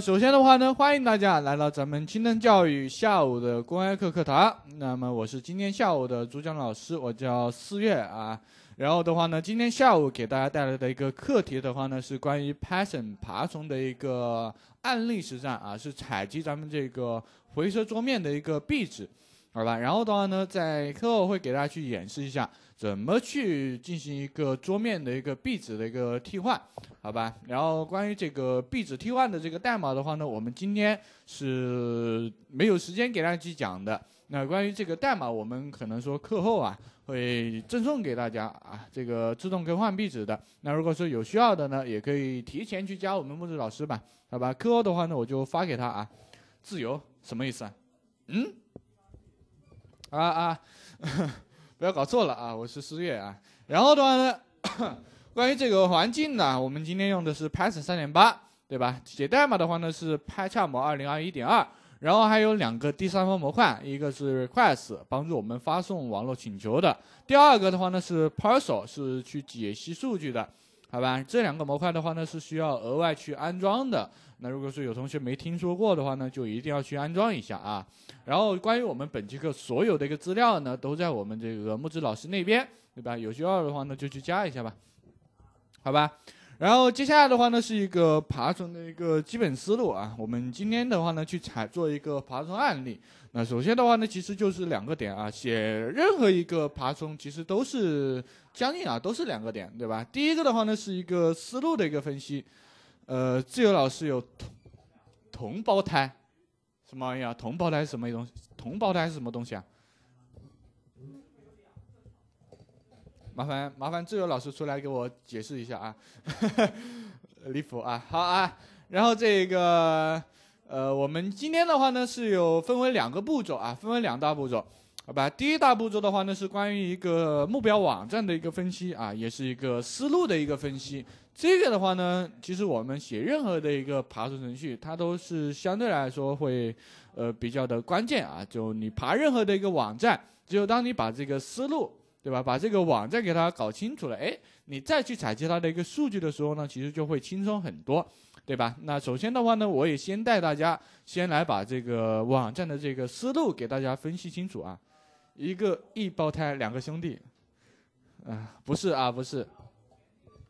首先的话呢，欢迎大家来到咱们青灯教育下午的公开课课堂。那么我是今天下午的主讲老师，我叫四月啊。然后的话呢，今天下午给大家带来的一个课题的话呢，是关于 Python 爬虫的一个案例实战啊，是采集咱们这个回收桌面的一个壁纸，好吧？然后的话呢，在课后会给大家去演示一下。怎么去进行一个桌面的一个壁纸的一个替换，好吧？然后关于这个壁纸替换的这个代码的话呢，我们今天是没有时间给大家去讲的。那关于这个代码，我们可能说课后啊会赠送给大家啊，这个自动更换壁纸的。那如果说有需要的呢，也可以提前去加我们木子老师吧，好吧？课后的话呢，我就发给他啊。自由什么意思啊？嗯？啊啊。不要搞错了啊！我是思月啊。然后的话呢，关于这个环境呢，我们今天用的是 Python 三点八，对吧？写代码的话呢是 PyCharm 二零二一点二，然后还有两个第三方模块，一个是 Request 帮助我们发送网络请求的，第二个的话呢是 Parcel 是去解析数据的，好吧？这两个模块的话呢是需要额外去安装的。那如果说有同学没听说过的话呢，就一定要去安装一下啊。然后关于我们本节课所有的一个资料呢，都在我们这个木子老师那边，对吧？有需要的话呢，就去加一下吧，好吧？然后接下来的话呢，是一个爬虫的一个基本思路啊。我们今天的话呢，去采做一个爬虫案例。那首先的话呢，其实就是两个点啊。写任何一个爬虫，其实都是将近啊，都是两个点，对吧？第一个的话呢，是一个思路的一个分析。呃，自由老师有同同胞胎，什么玩意啊？同胞胎是什么东西？同胞胎是什么东西啊？麻烦麻烦自由老师出来给我解释一下啊！离谱啊！好啊，然后这个呃，我们今天的话呢是有分为两个步骤啊，分为两大步骤，好吧？第一大步骤的话呢是关于一个目标网站的一个分析啊，也是一个思路的一个分析。这个的话呢，其实我们写任何的一个爬虫程序，它都是相对来说会，呃，比较的关键啊。就你爬任何的一个网站，只有当你把这个思路，对吧？把这个网站给它搞清楚了，哎，你再去采集它的一个数据的时候呢，其实就会轻松很多，对吧？那首先的话呢，我也先带大家先来把这个网站的这个思路给大家分析清楚啊。一个一胞胎，两个兄弟，啊，不是啊，不是。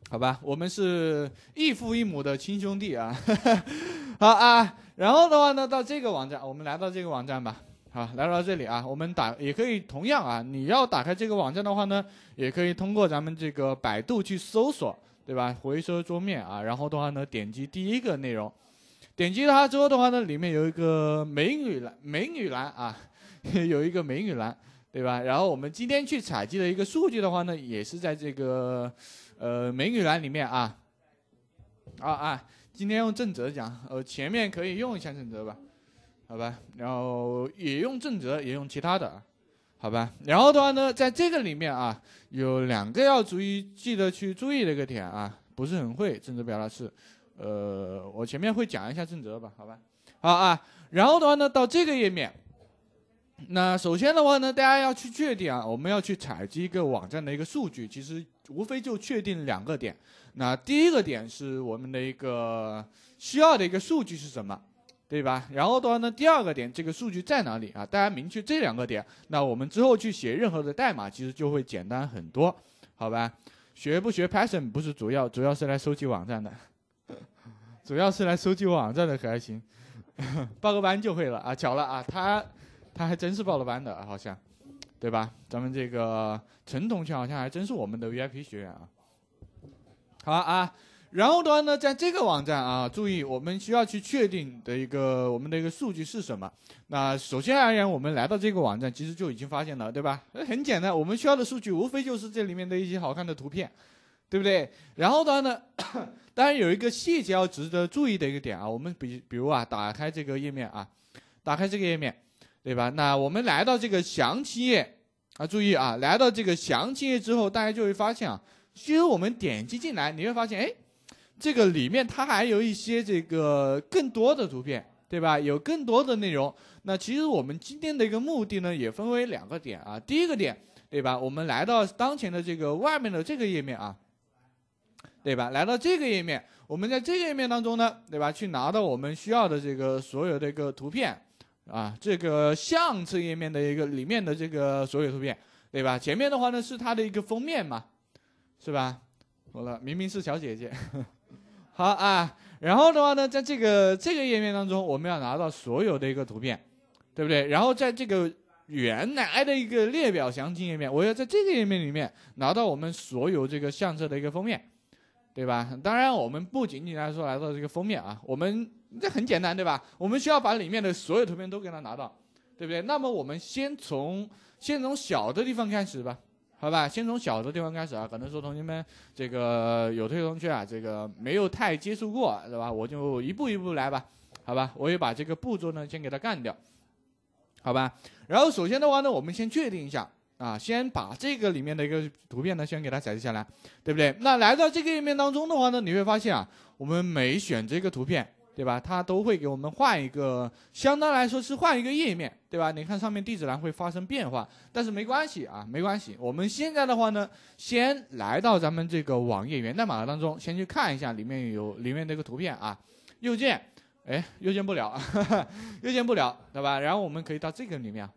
好吧，我们是异父异母的亲兄弟啊，好啊，然后的话呢，到这个网站，我们来到这个网站吧，好，来到这里啊，我们打也可以同样啊，你要打开这个网站的话呢，也可以通过咱们这个百度去搜索，对吧？回收桌面啊，然后的话呢，点击第一个内容，点击它之后的话呢，里面有一个美女栏，美女栏啊，有一个美女栏，对吧？然后我们今天去采集的一个数据的话呢，也是在这个。呃，美女栏里面啊，啊啊，今天用正则讲，呃，前面可以用一下正则吧，好吧，然后也用正则，也用其他的，好吧，然后的话呢，在这个里面啊，有两个要注意，记得去注意的一个点啊，不是很会正则表达式，呃，我前面会讲一下正则吧，好吧，好啊，然后的话呢，到这个页面。那首先的话呢，大家要去确定啊，我们要去采集一个网站的一个数据，其实无非就确定两个点。那第一个点是我们的一个需要的一个数据是什么，对吧？然后的话呢，第二个点这个数据在哪里啊？大家明确这两个点，那我们之后去写任何的代码，其实就会简单很多，好吧？学不学 Python 不是主要，主要是来收集网站的，主要是来收集网站的可还行，报个班就会了啊！巧了啊，他。他还真是报了班的，好像，对吧？咱们这个陈同学好像还真是我们的 VIP 学员啊。好啊，然后的话呢，在这个网站啊，注意我们需要去确定的一个我们的一个数据是什么。那首先而言，我们来到这个网站，其实就已经发现了，对吧？很简单，我们需要的数据无非就是这里面的一些好看的图片，对不对？然后的话呢，当然有一个细节要值得注意的一个点啊，我们比比如啊，打开这个页面啊，打开这个页面。对吧？那我们来到这个详情页啊，注意啊，来到这个详情页之后，大家就会发现啊，其实我们点击进来，你会发现，哎，这个里面它还有一些这个更多的图片，对吧？有更多的内容。那其实我们今天的一个目的呢，也分为两个点啊。第一个点，对吧？我们来到当前的这个外面的这个页面啊，对吧？来到这个页面，我们在这个页面当中呢，对吧？去拿到我们需要的这个所有的一个图片，啊，这个相册页面的一个里面的这个所有图片，对吧？前面的话呢是它的一个封面嘛，是吧？好了，明明是小姐姐，好啊。然后的话呢，在这个这个页面当中，我们要拿到所有的一个图片，对不对？然后在这个原来的一个列表详情页面，我要在这个页面里面拿到我们所有这个相册的一个封面。对吧？当然，我们不仅仅来说来到这个封面啊，我们这很简单，对吧？我们需要把里面的所有图片都给它拿到，对不对？那么我们先从先从小的地方开始吧，好吧？先从小的地方开始啊。可能说同学们这个有些同学啊，这个没有太接触过，对吧？我就一步一步来吧，好吧？我也把这个步骤呢先给它干掉，好吧？然后首先的话呢，我们先确定一下。啊，先把这个里面的一个图片呢，先给它载下来，对不对？那来到这个页面当中的话呢，你会发现啊，我们每选这个图片，对吧？它都会给我们换一个，相当来说是换一个页面，对吧？你看上面地址栏会发生变化，但是没关系啊，没关系。我们现在的话呢，先来到咱们这个网页源代码当中，先去看一下里面有里面那个图片啊，右键，哎，右键不了，右键不了，对吧？然后我们可以到这个里面。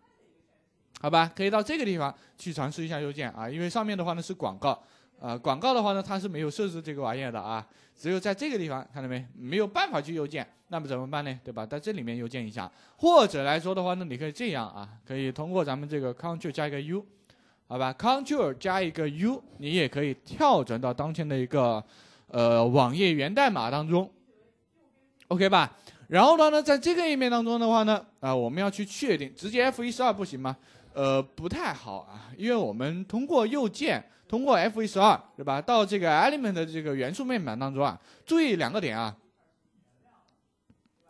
好吧，可以到这个地方去尝试一下右键啊，因为上面的话呢是广告，呃，广告的话呢它是没有设置这个玩意儿的啊，只有在这个地方看到没，没有办法去右键，那么怎么办呢？对吧？在这里面右键一下，或者来说的话呢，你可以这样啊，可以通过咱们这个 Ctrl 加一个 U，好吧，Ctrl 加一个 U，你也可以跳转到当前的一个呃网页源代码当中，OK 吧？然后的话呢，在这个页面当中的话呢，啊，我们要去确定，直接 F 一十二不行吗？呃，不太好啊，因为我们通过右键，通过 F 一十二，对吧？到这个 element 的这个元素面板当中啊，注意两个点啊，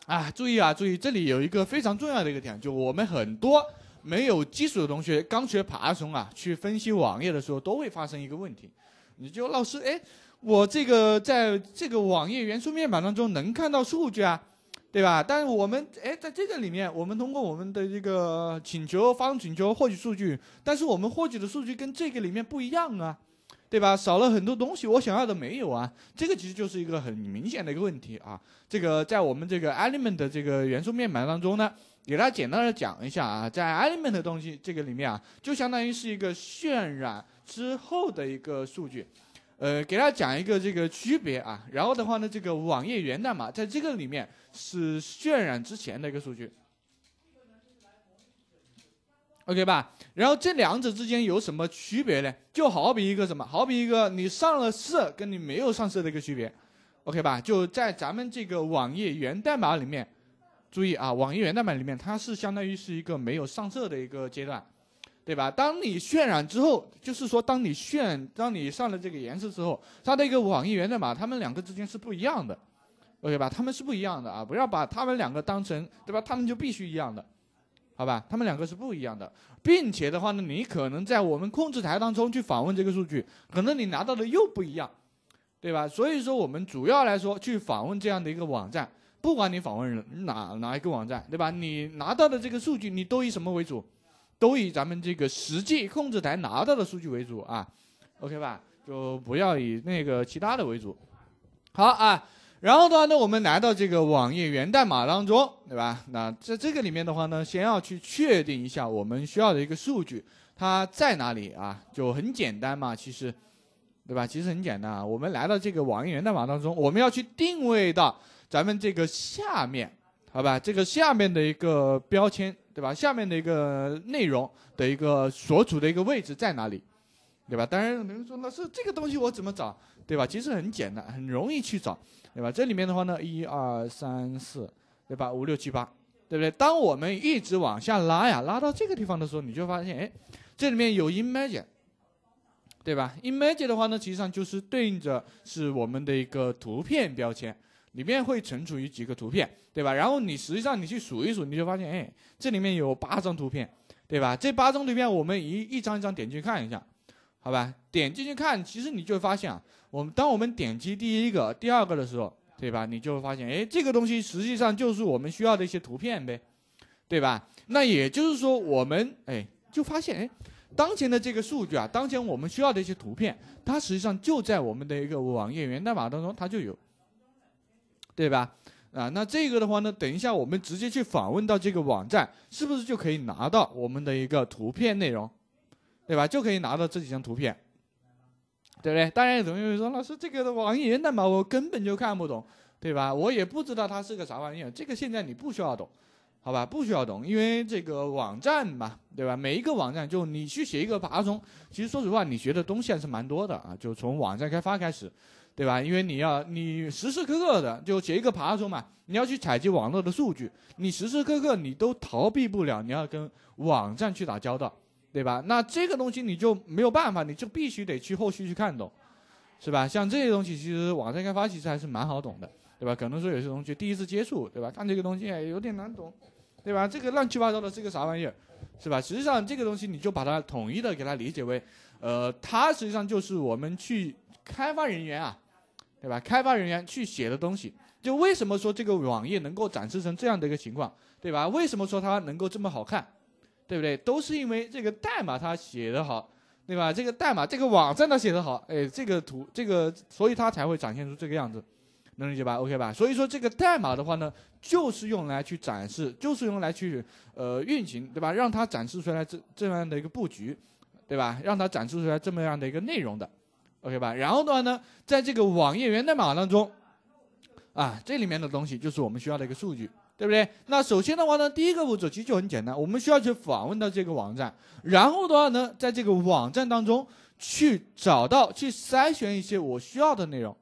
啊，注意啊，注意，这里有一个非常重要的一个点，就我们很多没有基础的同学，刚学爬虫啊，去分析网页的时候，都会发生一个问题，你就老师，哎，我这个在这个网页元素面板当中能看到数据啊。对吧？但是我们哎，在这个里面，我们通过我们的这个请求发送请求获取数据，但是我们获取的数据跟这个里面不一样啊，对吧？少了很多东西，我想要的没有啊。这个其实就是一个很明显的一个问题啊。这个在我们这个 element 的这个元素面板当中呢，给大家简单的讲一下啊，在 element 的东西这个里面啊，就相当于是一个渲染之后的一个数据。呃，给大家讲一个这个区别啊，然后的话呢，这个网页源代码在这个里面是渲染之前的一个数据，OK 吧？然后这两者之间有什么区别呢？就好比一个什么？好比一个你上了色跟你没有上色的一个区别，OK 吧？就在咱们这个网页源代码里面，注意啊，网页源代码里面它是相当于是一个没有上色的一个阶段。对吧？当你渲染之后，就是说，当你渲，当你上了这个颜色之后，它的一个网易源代码，它们两个之间是不一样的，OK 吧？它们是不一样的啊！不要把它们两个当成，对吧？它们就必须一样的，好吧？它们两个是不一样的，并且的话呢，你可能在我们控制台当中去访问这个数据，可能你拿到的又不一样，对吧？所以说，我们主要来说去访问这样的一个网站，不管你访问哪哪一个网站，对吧？你拿到的这个数据，你都以什么为主？都以咱们这个实际控制台拿到的数据为主啊，OK 吧？就不要以那个其他的为主。好啊，然后的话呢，我们来到这个网页源代码当中，对吧？那在这个里面的话呢，先要去确定一下我们需要的一个数据它在哪里啊？就很简单嘛，其实，对吧？其实很简单啊，我们来到这个网页源代码当中，我们要去定位到咱们这个下面，好吧？这个下面的一个标签。对吧？下面的一个内容的一个所处的一个位置在哪里？对吧？当然有人说老师这个东西我怎么找？对吧？其实很简单，很容易去找，对吧？这里面的话呢，一二三四，对吧？五六七八，对不对？当我们一直往下拉呀，拉到这个地方的时候，你就发现，哎，这里面有 image，对吧？image 的话呢，实际上就是对应着是我们的一个图片标签。里面会存储于几个图片，对吧？然后你实际上你去数一数，你就发现，哎，这里面有八张图片，对吧？这八张图片我们一一张一张点进去看一下，好吧？点进去看，其实你就会发现啊，我们当我们点击第一个、第二个的时候，对吧？你就会发现，哎，这个东西实际上就是我们需要的一些图片呗，对吧？那也就是说，我们哎就发现，哎，当前的这个数据啊，当前我们需要的一些图片，它实际上就在我们的一个网页源代码当中，它就有，对吧？啊，那这个的话呢，等一下我们直接去访问到这个网站，是不是就可以拿到我们的一个图片内容，对吧？就可以拿到这几张图片，对不对？当然有同学会说，老师这个网页源代码我根本就看不懂，对吧？我也不知道它是个啥玩意儿，这个现在你不需要懂。好吧，不需要懂，因为这个网站嘛，对吧？每一个网站，就你去写一个爬虫，其实说实话，你学的东西还是蛮多的啊。就从网站开发开始，对吧？因为你要你时时刻刻的就写一个爬虫嘛，你要去采集网络的数据，你时时刻刻你都逃避不了，你要跟网站去打交道，对吧？那这个东西你就没有办法，你就必须得去后续去看懂，是吧？像这些东西，其实网站开发其实还是蛮好懂的。对吧？可能说有些同学第一次接触，对吧？看这个东西有点难懂，对吧？这个乱七八糟的是个啥玩意儿，是吧？实际上这个东西你就把它统一的给它理解为，呃，它实际上就是我们去开发人员啊，对吧？开发人员去写的东西。就为什么说这个网页能够展示成这样的一个情况，对吧？为什么说它能够这么好看，对不对？都是因为这个代码它写的好，对吧？这个代码这个网站它写的好，哎，这个图这个，所以它才会展现出这个样子。能理解吧？OK 吧？所以说这个代码的话呢，就是用来去展示，就是用来去呃运行，对吧？让它展示出来这这样的一个布局，对吧？让它展示出来这么样的一个内容的，OK 吧？然后的话呢，在这个网页源代码当中，啊，这里面的东西就是我们需要的一个数据，对不对？那首先的话呢，第一个步骤其实就很简单，我们需要去访问到这个网站，然后的话呢，在这个网站当中去找到、去筛选一些我需要的内容。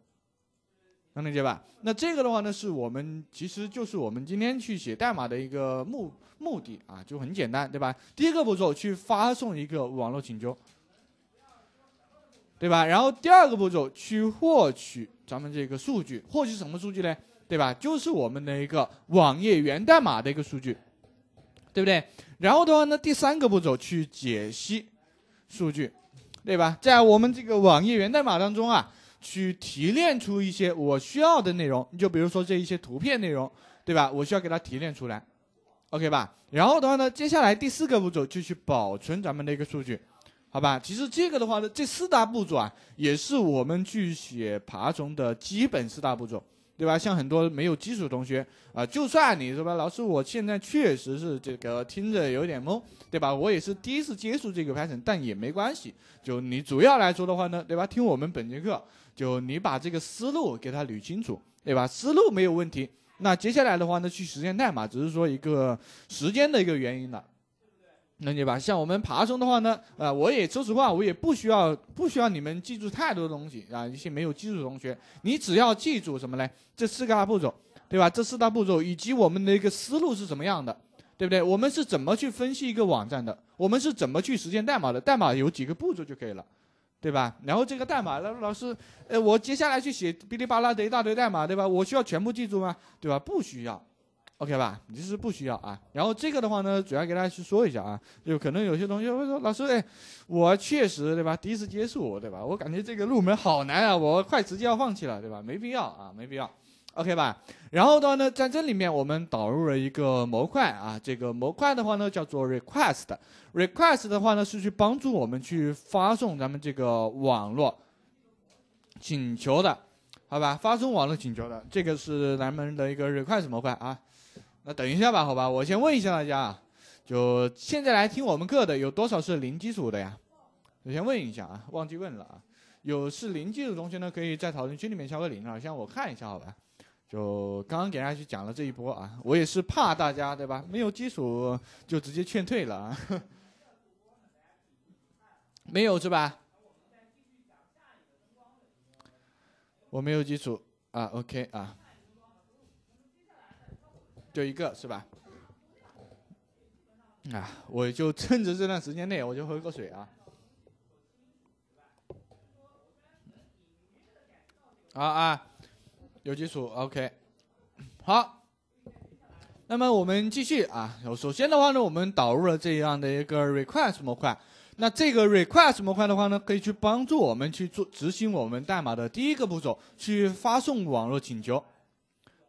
能理解吧？那这个的话呢，是我们其实就是我们今天去写代码的一个目目的啊，就很简单，对吧？第一个步骤去发送一个网络请求，对吧？然后第二个步骤去获取咱们这个数据，获取什么数据呢？对吧？就是我们的一个网页源代码的一个数据，对不对？然后的话呢，第三个步骤去解析数据，对吧？在我们这个网页源代码当中啊。去提炼出一些我需要的内容，你就比如说这一些图片内容，对吧？我需要给它提炼出来，OK 吧？然后的话呢，接下来第四个步骤就去保存咱们的一个数据，好吧？其实这个的话呢，这四大步骤啊，也是我们去写爬虫的基本四大步骤，对吧？像很多没有基础同学啊，就算你说吧，老师，我现在确实是这个听着有点懵，对吧？我也是第一次接触这个 Python，但也没关系。就你主要来说的话呢，对吧？听我们本节课。就你把这个思路给它捋清楚，对吧？思路没有问题，那接下来的话呢，去实现代码只是说一个时间的一个原因了，能理解吧？像我们爬虫的话呢，啊，我也说实话，我也不需要不需要你们记住太多的东西啊。一些没有基础的同学，你只要记住什么呢？这四个大步骤，对吧？这四大步骤以及我们的一个思路是怎么样的，对不对？我们是怎么去分析一个网站的？我们是怎么去实现代码的？代码有几个步骤就可以了。对吧？然后这个代码，那老师，呃，我接下来去写哔哩吧啦的一大堆代码，对吧？我需要全部记住吗？对吧？不需要，OK 吧？其实不需要啊。然后这个的话呢，主要给大家去说一下啊，就可能有些同学会说，老师，哎，我确实，对吧？第一次接触，对吧？我感觉这个入门好难啊，我快直接要放弃了，对吧？没必要啊，没必要。OK 吧，然后的话呢，在这里面我们导入了一个模块啊，这个模块的话呢叫做 request，request 的话呢是去帮助我们去发送咱们这个网络请求的，好吧？发送网络请求的，这个是咱们的一个 request 模块啊。那等一下吧，好吧，我先问一下大家啊，就现在来听我们课的有多少是零基础的呀？我先问一下啊，忘记问了啊，有是零基础同学呢，可以在讨论区里面敲个零啊，先我看一下，好吧？就刚刚给大家去讲了这一波啊，我也是怕大家对吧？没有基础就直接劝退了啊。没有是吧？我没有基础啊，OK 啊，就一个是吧？啊，我就趁着这段时间内，我就喝个水啊。啊啊。有基础，OK，好。那么我们继续啊。首先的话呢，我们导入了这样的一个 request 模块。那这个 request 模块的话呢，可以去帮助我们去做执行我们代码的第一个步骤，去发送网络请求，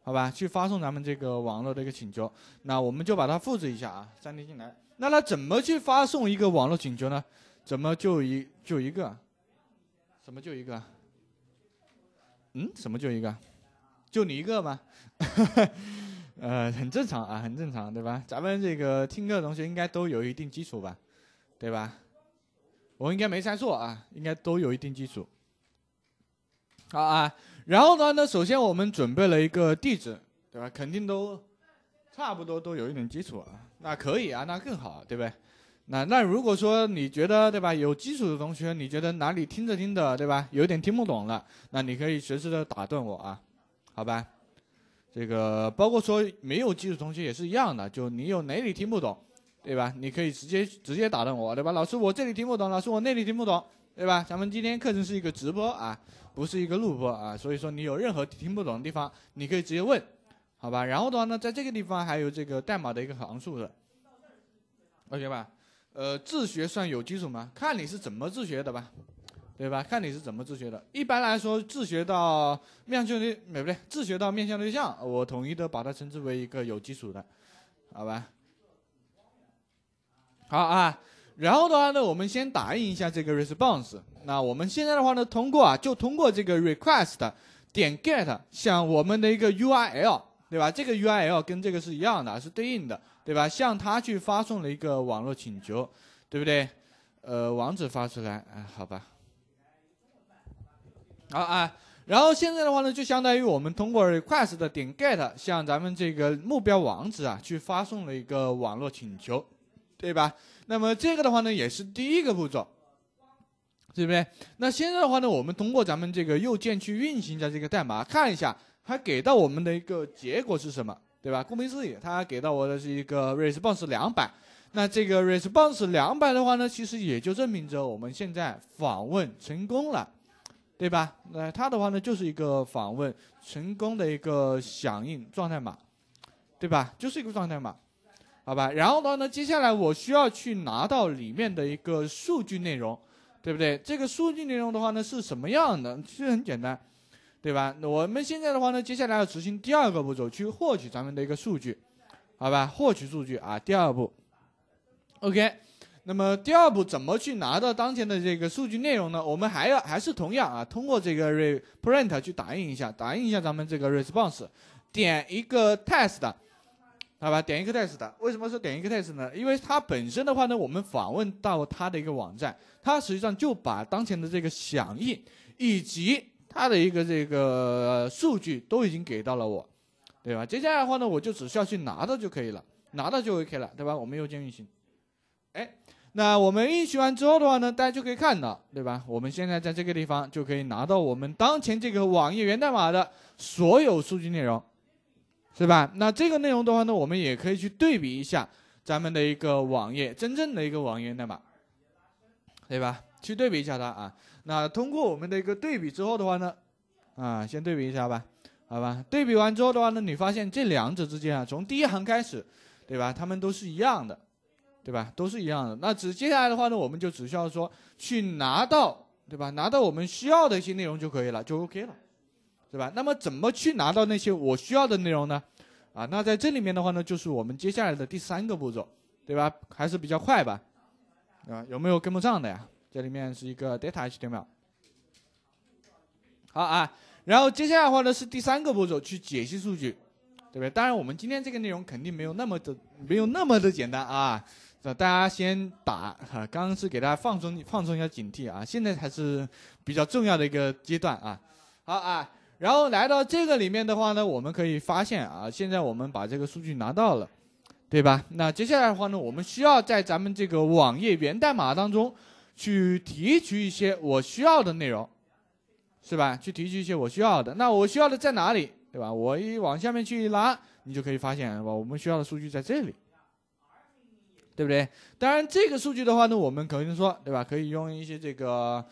好吧？去发送咱们这个网络的一个请求。那我们就把它复制一下啊，粘贴进来。那它怎么去发送一个网络请求呢？怎么就一就一个？什么就一个？嗯，什么就一个？就你一个吗？呃，很正常啊，很正常，对吧？咱们这个听课的同学应该都有一定基础吧，对吧？我应该没猜错啊，应该都有一定基础。好啊，然后呢，那首先我们准备了一个地址，对吧？肯定都差不多都有一点基础啊，那可以啊，那更好，对不对？那那如果说你觉得对吧，有基础的同学，你觉得哪里听着听着对吧，有点听不懂了，那你可以随时的打断我啊，好吧？这个包括说没有基础同学也是一样的，就你有哪里听不懂，对吧？你可以直接直接打断我，对吧？老师我这里听不懂，老师我那里听不懂，对吧？咱们今天课程是一个直播啊，不是一个录播啊，所以说你有任何听不懂的地方，你可以直接问，好吧？然后的话呢，在这个地方还有这个代码的一个行数的，OK 吧？呃，自学算有基础吗？看你是怎么自学的吧。对吧？看你是怎么自学的。一般来说，自学到面向对，不对，自学到面向对象，我统一的把它称之为一个有基础的，好吧？好啊，然后的话呢，我们先打印一下这个 response。那我们现在的话呢，通过啊，就通过这个 request 点 get 向我们的一个 URL，对吧？这个 URL 跟这个是一样的，是对应的，对吧？向他去发送了一个网络请求，对不对？呃，网址发出来，啊，好吧。好啊，然后现在的话呢，就相当于我们通过 request 的点 get 向咱们这个目标网址啊去发送了一个网络请求，对吧？那么这个的话呢，也是第一个步骤，对不对？那现在的话呢，我们通过咱们这个右键去运行一下这个代码，看一下它给到我们的一个结果是什么，对吧？顾名思义，它给到我的是一个 response 两百。那这个 response 两百的话呢，其实也就证明着我们现在访问成功了。对吧？那它的话呢，就是一个访问成功的一个响应状态码，对吧？就是一个状态码，好吧？然后的话呢，接下来我需要去拿到里面的一个数据内容，对不对？这个数据内容的话呢，是什么样的？其实很简单，对吧？那我们现在的话呢，接下来要执行第二个步骤，去获取咱们的一个数据，好吧？获取数据啊，第二步，OK。那么第二步怎么去拿到当前的这个数据内容呢？我们还要还是同样啊，通过这个 reprint 去打印一下，打印一下咱们这个 response，点一个 test，好吧，点一个 test 的。为什么说点一个 test 呢？因为它本身的话呢，我们访问到它的一个网站，它实际上就把当前的这个响应以及它的一个这个数据都已经给到了我，对吧？接下来的话呢，我就只需要去拿到就可以了，拿到就 OK 了，对吧？我们右键运行，哎。那我们运行完之后的话呢，大家就可以看到，对吧？我们现在在这个地方就可以拿到我们当前这个网页源代码的所有数据内容，是吧？那这个内容的话呢，我们也可以去对比一下咱们的一个网页真正的一个网页代码，对吧？去对比一下它啊。那通过我们的一个对比之后的话呢，啊，先对比一下吧，好吧？对比完之后的话呢，你发现这两者之间啊，从第一行开始，对吧？它们都是一样的。对吧？都是一样的。那只接下来的话呢，我们就只需要说去拿到，对吧？拿到我们需要的一些内容就可以了，就 OK 了，对吧？那么怎么去拿到那些我需要的内容呢？啊，那在这里面的话呢，就是我们接下来的第三个步骤，对吧？还是比较快吧？啊，有没有跟不上的呀？这里面是一个 data HTML。好啊，然后接下来的话呢是第三个步骤，去解析数据，对不对？当然，我们今天这个内容肯定没有那么的没有那么的简单啊。那大家先打哈，刚刚是给大家放松放松一下警惕啊，现在才是比较重要的一个阶段啊。好啊，然后来到这个里面的话呢，我们可以发现啊，现在我们把这个数据拿到了，对吧？那接下来的话呢，我们需要在咱们这个网页源代码当中去提取一些我需要的内容，是吧？去提取一些我需要的。那我需要的在哪里？对吧？我一往下面去一拉，你就可以发现，是吧？我们需要的数据在这里。对不对？当然，这个数据的话呢，我们可能说，对吧？可以用一些这个，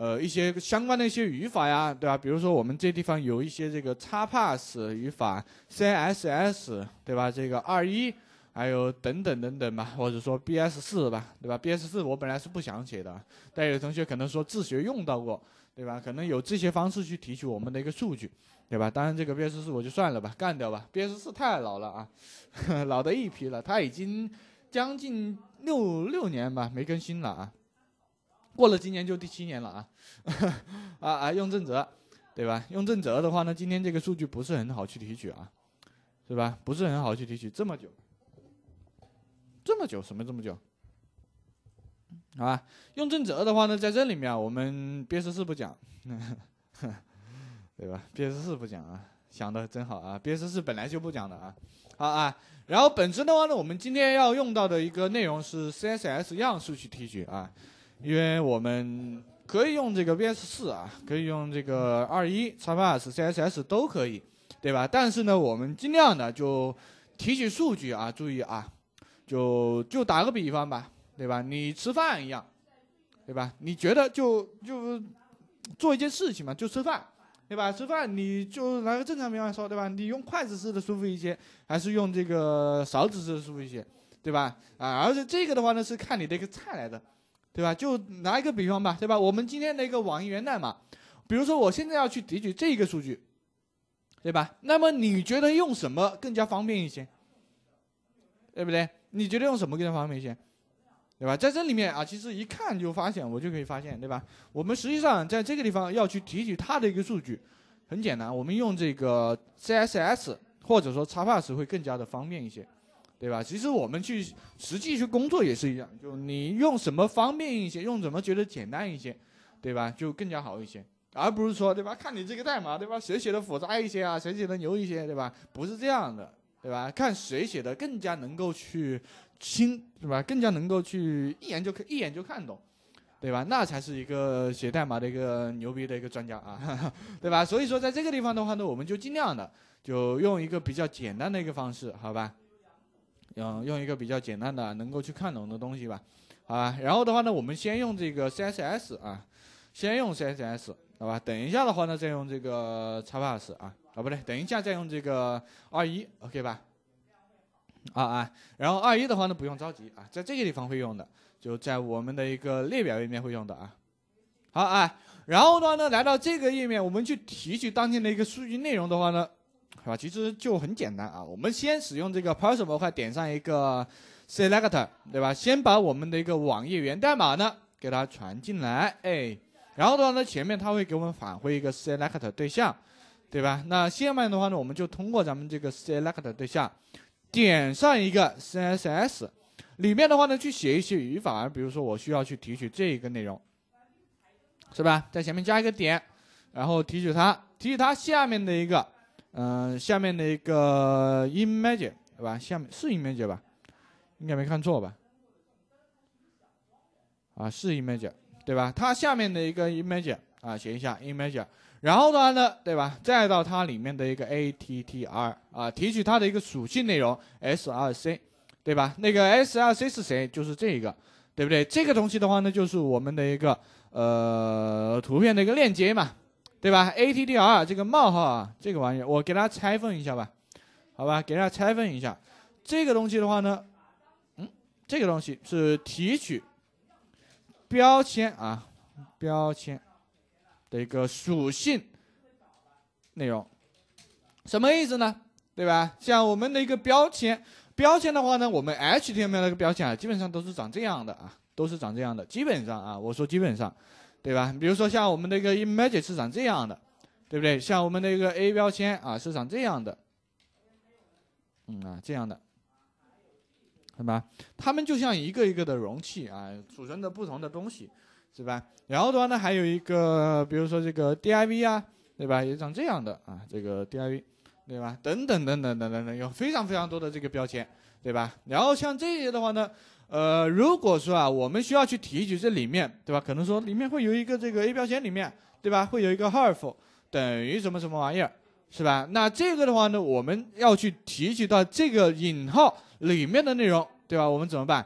呃，一些相关的一些语法呀，对吧？比如说，我们这地方有一些这个 XPath 语法、CSS，对吧？这个二一，还有等等等等吧，或者说 BS 四吧，对吧？BS 四我本来是不想写的，但有同学可能说自学用到过，对吧？可能有这些方式去提取我们的一个数据，对吧？当然，这个 BS 四我就算了吧，干掉吧。BS 四太老了啊，老的一批了，它已经。将近六六年吧，没更新了啊。过了今年就第七年了啊，啊 啊，用正则，对吧？用正则的话呢，今天这个数据不是很好去提取啊，是吧？不是很好去提取，这么久，这么久，什么这么久？啊，用正则的话呢，在这里面，我们 B 十四不讲，对吧？B 十四不讲啊，想的真好啊，B 十四本来就不讲的啊，好啊。然后本身的话呢，我们今天要用到的一个内容是 C S S 样式去提取啊，因为我们可以用这个 V S 四啊，可以用这个二一 x Plus C S S 都可以，对吧？但是呢，我们尽量的就提取数据啊，注意啊，就就打个比方吧，对吧？你吃饭一样，对吧？你觉得就就做一件事情嘛，就吃饭。对吧？吃饭你就拿个正常比方说，对吧？你用筷子吃的舒服一些，还是用这个勺子吃的舒服一些，对吧？啊，而且这个的话呢，是看你的一个菜来的，对吧？就拿一个比方吧，对吧？我们今天的一个网易源代码，比如说我现在要去提取这一个数据，对吧？那么你觉得用什么更加方便一些？对不对？你觉得用什么更加方便一些？对吧？在这里面啊，其实一看就发现，我就可以发现，对吧？我们实际上在这个地方要去提取它的一个数据，很简单，我们用这个 CSS 或者说 XPath 会更加的方便一些，对吧？其实我们去实际去工作也是一样，就你用什么方便一些，用怎么觉得简单一些，对吧？就更加好一些，而不是说，对吧？看你这个代码，对吧？谁写的复杂一些啊？谁写的牛一些，对吧？不是这样的，对吧？看谁写的更加能够去。清是吧？更加能够去一眼就看一眼就看懂，对吧？那才是一个写代码的一个牛逼的一个专家啊，对吧？所以说在这个地方的话呢，我们就尽量的就用一个比较简单的一个方式，好吧？嗯用一个比较简单的能够去看懂的东西吧，好吧？然后的话呢，我们先用这个 CSS 啊，先用 CSS 好吧？等一下的话呢，再用这个差 pass 啊，啊不对，等一下再用这个二一，OK 吧？啊啊，然后二一的话呢，不用着急啊，在这个地方会用的，就在我们的一个列表页面会用的啊。好啊，然后的话呢，来到这个页面，我们去提取当天的一个数据内容的话呢，吧？其实就很简单啊，我们先使用这个 parser 模块，点上一个 select，对吧？先把我们的一个网页源代码呢给它传进来，哎，然后的话呢，前面它会给我们返回一个 select 对象，对吧？那下面的话呢，我们就通过咱们这个 select 对象。点上一个 CSS，里面的话呢，去写一些语法，比如说我需要去提取这一个内容，是吧？在前面加一个点，然后提取它，提取它下面的一个，嗯，下面的一个 image，对吧？下面是 image 吧？应该没看错吧？啊，是 image，对吧？它下面的一个 image 啊，写一下 image。然后的话呢，对吧？再到它里面的一个 attr 啊，提取它的一个属性内容 src，对吧？那个 src 是谁？就是这个，对不对？这个东西的话呢，就是我们的一个呃图片的一个链接嘛，对吧？attr 这个冒号啊，这个玩意儿，我给它拆分一下吧，好吧？给它拆分一下，这个东西的话呢，嗯，这个东西是提取标签啊，标签。的一个属性内容，什么意思呢？对吧？像我们的一个标签，标签的话呢，我们 HTML 那个标签啊，基本上都是长这样的啊，都是长这样的。基本上啊，我说基本上，对吧？比如说像我们的一个 image 是长这样的，对不对？像我们的一个 A 标签啊，是长这样的，嗯啊，这样的，好吧？它们就像一个一个的容器啊，储存着不同的东西。是吧？然后的话呢，还有一个，比如说这个 div 啊，对吧？也长这样的啊，这个 div，对吧？等等等等等等等，有非常非常多的这个标签，对吧？然后像这些的话呢，呃，如果说啊，我们需要去提取这里面，对吧？可能说里面会有一个这个 A 标签里面，对吧？会有一个 half 等于什么什么玩意儿，是吧？那这个的话呢，我们要去提取到这个引号里面的内容，对吧？我们怎么办？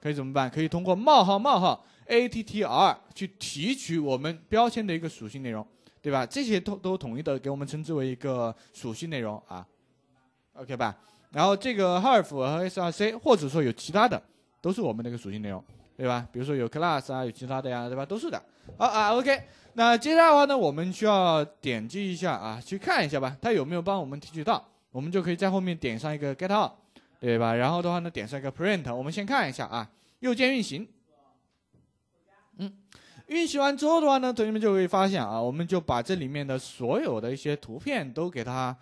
可以怎么办？可以通过冒号冒号。attr 去提取我们标签的一个属性内容，对吧？这些都都统一的给我们称之为一个属性内容啊，OK 吧？然后这个 half 和 src 或者说有其他的，都是我们那个属性内容，对吧？比如说有 class 啊，有其他的呀，对吧？都是的。好啊，OK。那接下来的话呢，我们需要点击一下啊，去看一下吧，它有没有帮我们提取到？我们就可以在后面点上一个 get out，对吧？然后的话呢，点上一个 print，我们先看一下啊，右键运行。嗯，运行完之后的话呢，同学们就会发现啊，我们就把这里面的所有的一些图片都给它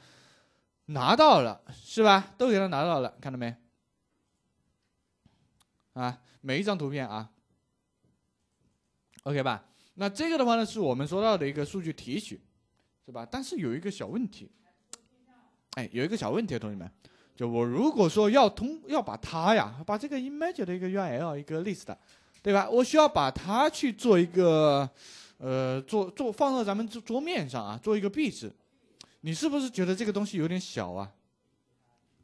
拿到了，是吧？都给它拿到了，看到没？啊，每一张图片啊，OK 吧？那这个的话呢，是我们说到的一个数据提取，是吧？但是有一个小问题，哎，有一个小问题，同学们，就我如果说要通要把它呀，把这个 image 的一个 URL 一个 list，对吧？我需要把它去做一个，呃，做做放到咱们桌桌面上啊，做一个壁纸，你是不是觉得这个东西有点小啊？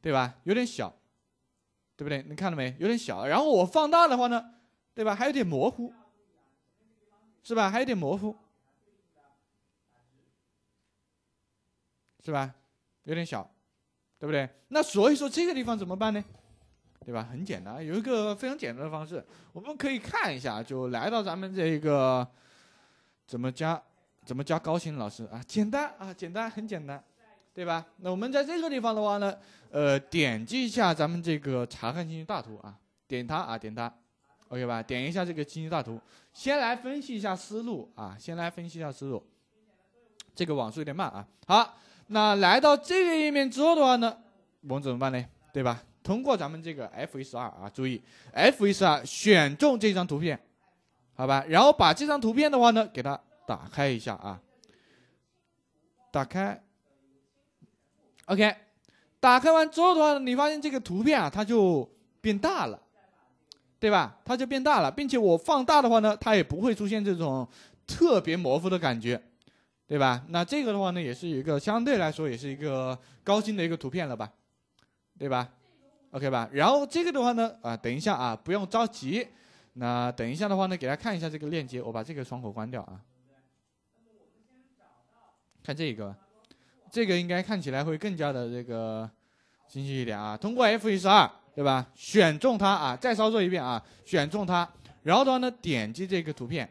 对吧？有点小，对不对？你看到没？有点小。然后我放大的话呢，对吧？还有点模糊。是吧？还有点模糊，是吧？有点小，对不对？那所以说这个地方怎么办呢？对吧？很简单，有一个非常简单的方式，我们可以看一下，就来到咱们这个怎么加怎么加高鑫老师啊？简单啊，简单，很简单，对吧？那我们在这个地方的话呢，呃，点击一下咱们这个查看信息大图啊，点它啊，点它。OK 吧，点一下这个经济大图，先来分析一下思路啊，先来分析一下思路。这个网速有点慢啊。好，那来到这个页面之后的话呢，我们怎么办呢？对吧？通过咱们这个 F 一十二啊，注意 F 一十二选中这张图片，好吧？然后把这张图片的话呢，给它打开一下啊，打开。OK，打开完之后的话，你发现这个图片啊，它就变大了。对吧？它就变大了，并且我放大的话呢，它也不会出现这种特别模糊的感觉，对吧？那这个的话呢，也是一个相对来说也是一个高清的一个图片了吧，对吧？OK 吧？然后这个的话呢，啊，等一下啊，不用着急，那等一下的话呢，给大家看一下这个链接，我把这个窗口关掉啊。看这个，这个应该看起来会更加的这个清晰一点啊。通过 F 一十二。对吧？选中它啊，再操作一遍啊，选中它，然后的话呢，点击这个图片，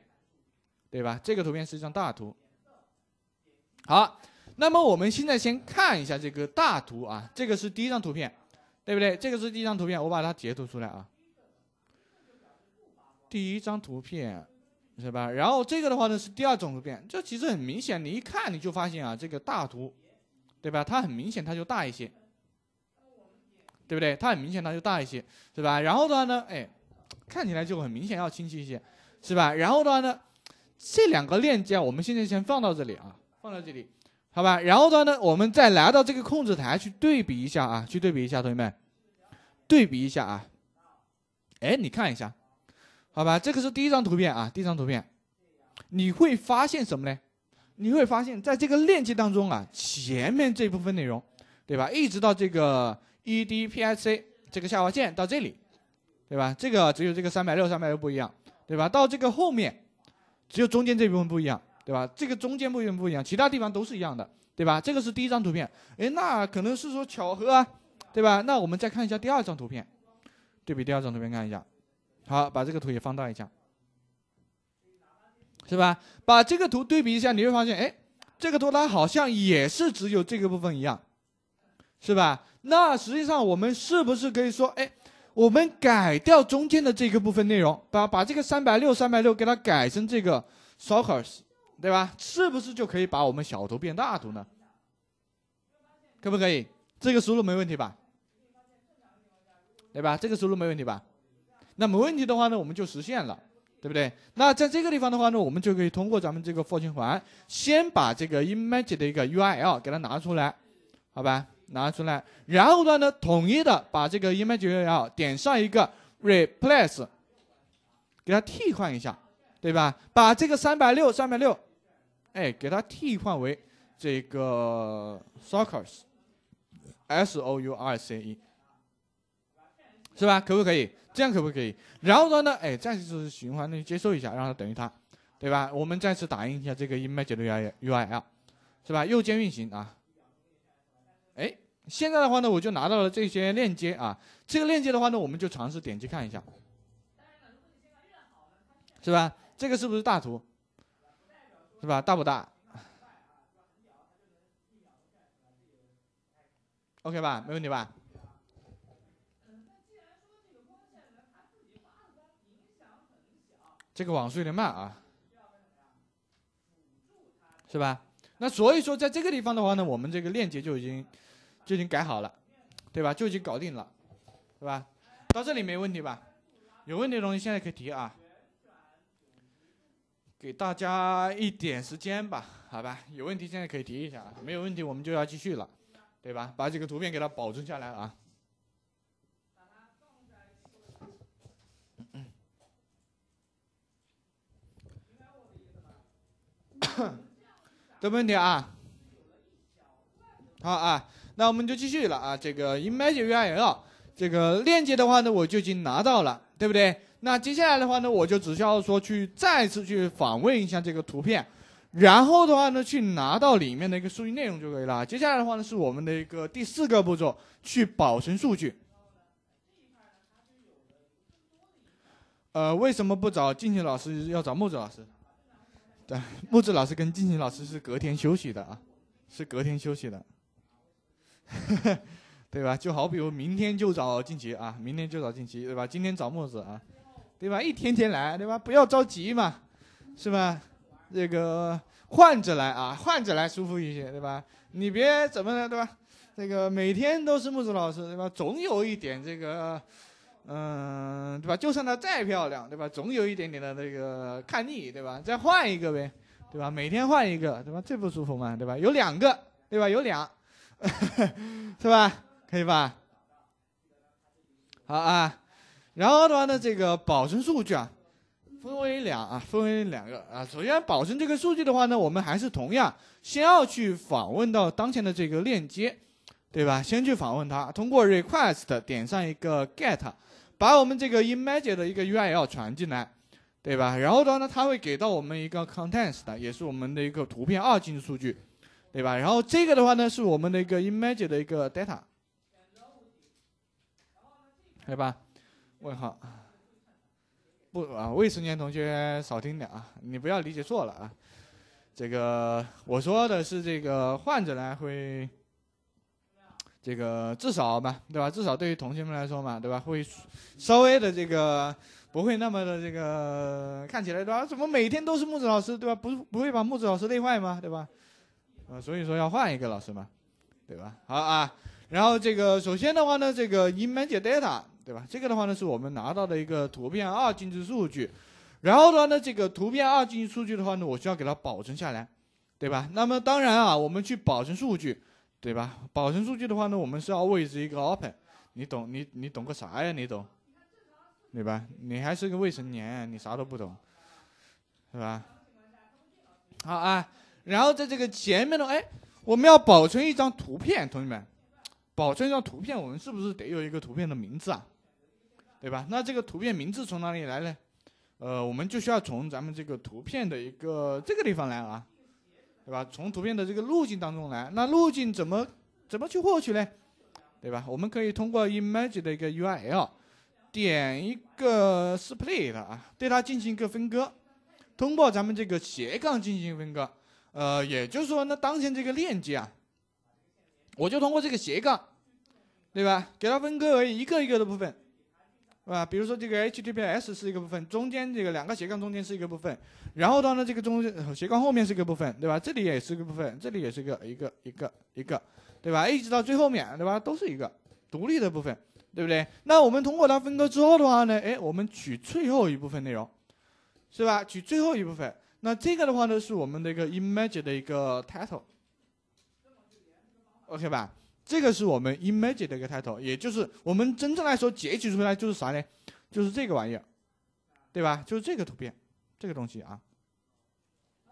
对吧？这个图片是一张大图。好，那么我们现在先看一下这个大图啊，这个是第一张图片，对不对？这个是第一张图片，我把它截图出来啊。第一张图片是吧？然后这个的话呢是第二种图片，这其实很明显，你一看你就发现啊，这个大图，对吧？它很明显它就大一些。对不对？它很明显，它就大一些，是吧？然后的话呢，哎，看起来就很明显要清晰一些，是吧？然后的话呢，这两个链接啊我们现在先放到这里啊，放到这里，好吧？然后的话呢，我们再来到这个控制台去对比一下啊，去对比一下，同学们，对比一下啊，哎，你看一下，好吧？这个是第一张图片啊，第一张图片，你会发现什么呢？你会发现在这个链接当中啊，前面这部分内容，对吧？一直到这个。E D P I C 这个下划线到这里，对吧？这个只有这个三百六三百六不一样，对吧？到这个后面，只有中间这部分不一样，对吧？这个中间部分不一样，其他地方都是一样的，对吧？这个是第一张图片，哎，那可能是说巧合啊，对吧？那我们再看一下第二张图片，对比第二张图片看一下，好，把这个图也放大一下，是吧？把这个图对比一下，你会发现，哎，这个图它好像也是只有这个部分一样，是吧？那实际上我们是不是可以说，哎，我们改掉中间的这个部分内容，把把这个三百六三百六给它改成这个 sockers，对吧？是不是就可以把我们小图变大图呢？可不可以？这个思路没问题吧？对吧？这个思路没问题吧？那没问题的话呢，我们就实现了，对不对？那在这个地方的话呢，我们就可以通过咱们这个 for 循环，先把这个 image 的一个 URL 给它拿出来，好吧？拿出来，然后的呢，统一的把这个 image URL 点上一个 replace，给它替换一下，对吧？把这个三百六三百六，哎，给它替换为这个 source，s o u r c e，是吧？可不可以？这样可不可以？然后的呢，哎，再次循环的接受一下，让它等于它，对吧？我们再次打印一下这个 image 的 URL，是吧？右键运行啊。哎，现在的话呢，我就拿到了这些链接啊。这个链接的话呢，我们就尝试点击看一下，是吧？这个是不是大图？是吧？大不大？OK 吧？没问题吧？这个网速有点慢啊。是吧？那所以说，在这个地方的话呢，我们这个链接就已经就已经改好了，对吧？就已经搞定了，对吧？到这里没问题吧？有问题的东西现在可以提啊，给大家一点时间吧，好吧？有问题现在可以提一下，没有问题我们就要继续了，对吧？把这个图片给它保存下来啊。没问题啊。好啊，那我们就继续了啊。这个 Image URL 这个链接的话呢，我就已经拿到了，对不对？那接下来的话呢，我就只需要说去再次去访问一下这个图片，然后的话呢，去拿到里面的一个数据内容就可以了。接下来的话呢，是我们的一个第四个步骤，去保存数据。呃，为什么不找静静老师，要找木子老师？对，木子老师跟静静老师是隔天休息的啊，是隔天休息的，对吧？就好比如明天就找静琪啊，明天就找静琪，对吧？今天找木子啊，对吧？一天天来，对吧？不要着急嘛，是吧？这个换着来啊，换着来舒服一些，对吧？你别怎么的，对吧？这个每天都是木子老师，对吧？总有一点这个。嗯，对吧？就算它再漂亮，对吧？总有一点点的那个看腻，对吧？再换一个呗，对吧？每天换一个，对吧？这不舒服嘛？对吧？有两个，对吧？有两，是吧？可以吧？好啊。然后的话呢，这个保存数据啊，分为两啊，分为两个啊。首先保存这个数据的话呢，我们还是同样先要去访问到当前的这个链接，对吧？先去访问它，通过 request 点上一个 get。把我们这个 image 的一个 URL 传进来，对吧？然后的话呢，它会给到我们一个 contents 的，也是我们的一个图片二进制数据，对吧？然后这个的话呢，是我们的一个 image 的一个 data，对吧？问号，不啊，未成年同学少听点啊，你不要理解错了啊。这个我说的是这个患者呢会。这个至少嘛，对吧？至少对于同学们来说嘛，对吧？会稍微的这个不会那么的这个看起来对吧？怎么每天都是木子老师对吧？不不会把木子老师累坏吗？对吧？啊，所以说要换一个老师嘛，对吧？好啊，然后这个首先的话呢，这个 image data 对吧？这个的话呢是我们拿到的一个图片二进制数据，然后的话呢，这个图片二进制数据的话呢，我需要给它保存下来，对吧？那么当然啊，我们去保存数据。对吧？保存数据的话呢，我们是要位置一个 open，你懂？你你懂个啥呀？你懂？对吧？你还是个未成年，你啥都不懂，是吧？好啊，然后在这个前面的哎，我们要保存一张图片，同学们，保存一张图片，我们是不是得有一个图片的名字啊？对吧？那这个图片名字从哪里来呢？呃，我们就需要从咱们这个图片的一个这个地方来啊。对吧？从图片的这个路径当中来，那路径怎么怎么去获取呢？对吧？我们可以通过 image 的一个 URL，点一个 split 啊，对它进行一个分割，通过咱们这个斜杠进行分割。呃，也就是说，那当前这个链接啊，我就通过这个斜杠，对吧？给它分割为一个一个的部分。是吧？比如说这个 HTTPS 是一个部分，中间这个两个斜杠中间是一个部分，然后到呢这个中斜杠后面是一个部分，对吧？这里也是一个部分，这里也是一个一个一个一个，对吧？一直到最后面，对吧？都是一个独立的部分，对不对？那我们通过它分割之后的话呢，哎，我们取最后一部分内容，是吧？取最后一部分，那这个的话呢是我们的一个 image 的一个 title，OK 吧？这个是我们 image 的一个 title，也就是我们真正来说截取出来就是啥呢？就是这个玩意儿，对吧？就是这个图片，这个东西啊，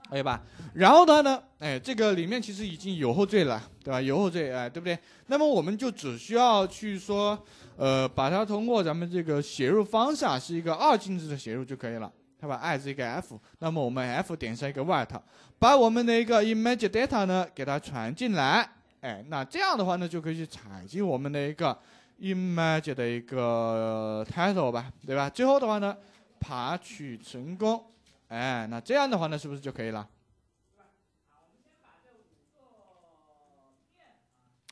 可以吧？然后它呢，哎，这个里面其实已经有后缀了，对吧？有后缀，哎，对不对？那么我们就只需要去说，呃，把它通过咱们这个写入方式啊，是一个二进制的写入就可以了，对吧？as 一个 f，那么我们 f 点上一个 what，把我们的一个 image data 呢给它传进来。哎，那这样的话呢，就可以去采集我们的一个 image 的一个 title 吧，对吧？最后的话呢，爬取成功，哎，那这样的话呢，是不是就可以了？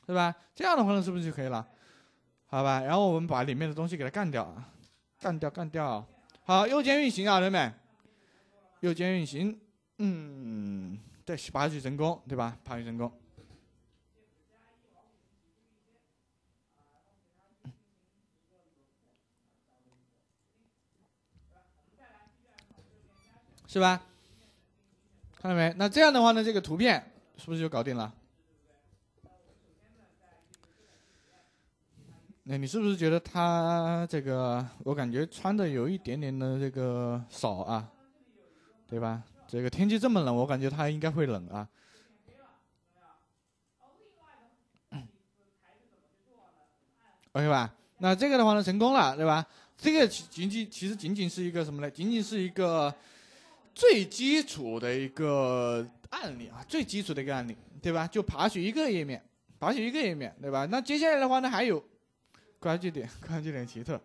对吧？这样的话呢，是不是就可以了？好吧，然后我们把里面的东西给它干掉啊，干掉，干掉。好，右键运行啊，同学们，右键运行，嗯，对，爬取成功，对吧？爬取成功。是吧？看到没？那这样的话呢，这个图片是不是就搞定了？那你是不是觉得他这个，我感觉穿的有一点点的这个少啊，对吧？这个天气这么冷，我感觉他应该会冷啊。OK 吧？那这个的话呢，成功了，对吧？这个仅仅其实仅仅是一个什么呢？仅仅是一个。最基础的一个案例啊，最基础的一个案例，对吧？就爬取一个页面，爬取一个页面，对吧？那接下来的话呢，还有关键点，关键点奇特，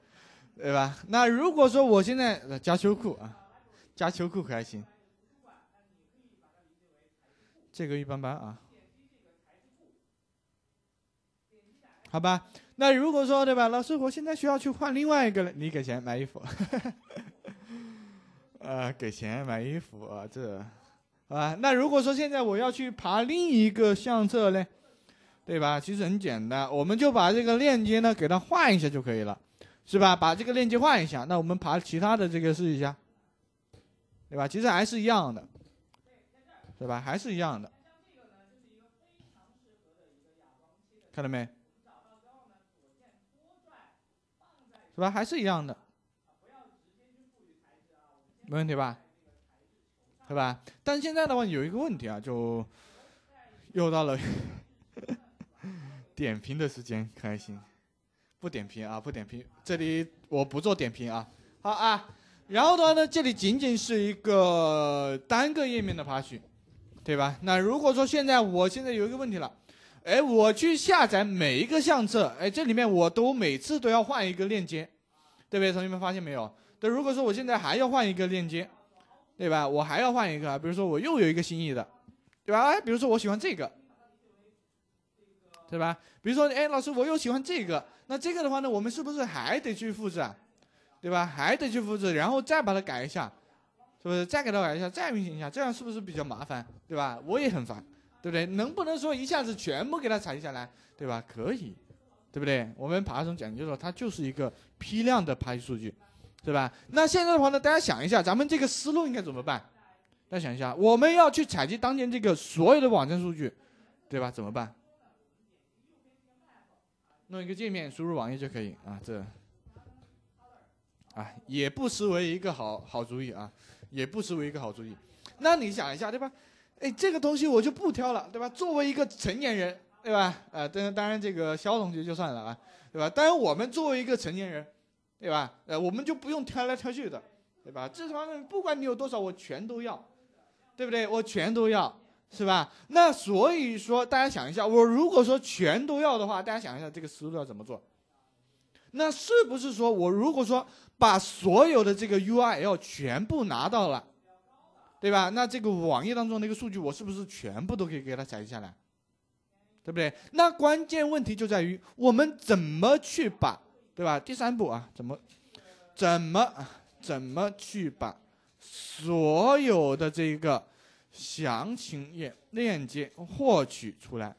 对吧？那如果说我现在加秋裤啊，加秋裤可还行？这个一般般啊，好吧？那如果说对吧，老师，我现在需要去换另外一个了，你给钱买衣服。呃，给钱买衣服啊，这，啊，那如果说现在我要去爬另一个相册呢，对吧？其实很简单，我们就把这个链接呢给它换一下就可以了，是吧？把这个链接换一下，那我们爬其他的这个试一下，对吧？其实还是一样的，对吧？还是一样的，看到没？是吧？还是一样的。没问题吧？对吧？但现在的话有一个问题啊，就又到了 点评的时间，开心。不点评啊，不点评，这里我不做点评啊。好啊，然后的话呢，这里仅仅是一个单个页面的爬取，对吧？那如果说现在我现在有一个问题了，哎，我去下载每一个相册，哎，这里面我都每次都要换一个链接，对不对？同学们发现没有？对，如果说我现在还要换一个链接，对吧？我还要换一个，比如说我又有一个心仪的，对吧？哎，比如说我喜欢这个，对吧？比如说，哎，老师我又喜欢这个，那这个的话呢，我们是不是还得去复制啊？对吧？还得去复制，然后再把它改一下，是不是？再给它改一下，再运行一下，这样是不是比较麻烦？对吧？我也很烦，对不对？能不能说一下子全部给它采集下来，对吧？可以，对不对？我们爬虫讲究了，它就是一个批量的爬取数据。对吧？那现在的话呢，大家想一下，咱们这个思路应该怎么办？大家想一下，我们要去采集当前这个所有的网站数据，对吧？怎么办？弄一个界面，输入网页就可以啊。这，啊，也不失为一个好好主意啊，也不失为一个好主意。那你想一下，对吧？哎，这个东西我就不挑了，对吧？作为一个成年人，对吧？呃，当然，当然这个肖同学就算了啊，对吧？当然，我们作为一个成年人。对吧？呃，我们就不用挑来挑去的，对吧？这方面不管你有多少，我全都要，对不对？我全都要，是吧？那所以说，大家想一下，我如果说全都要的话，大家想一下这个思路要怎么做？那是不是说我如果说把所有的这个 URL 全部拿到了，对吧？那这个网页当中那个数据，我是不是全部都可以给它采集下来？对不对？那关键问题就在于我们怎么去把。对吧？第三步啊，怎么，怎么，怎么去把所有的这个详情页链接获取出来，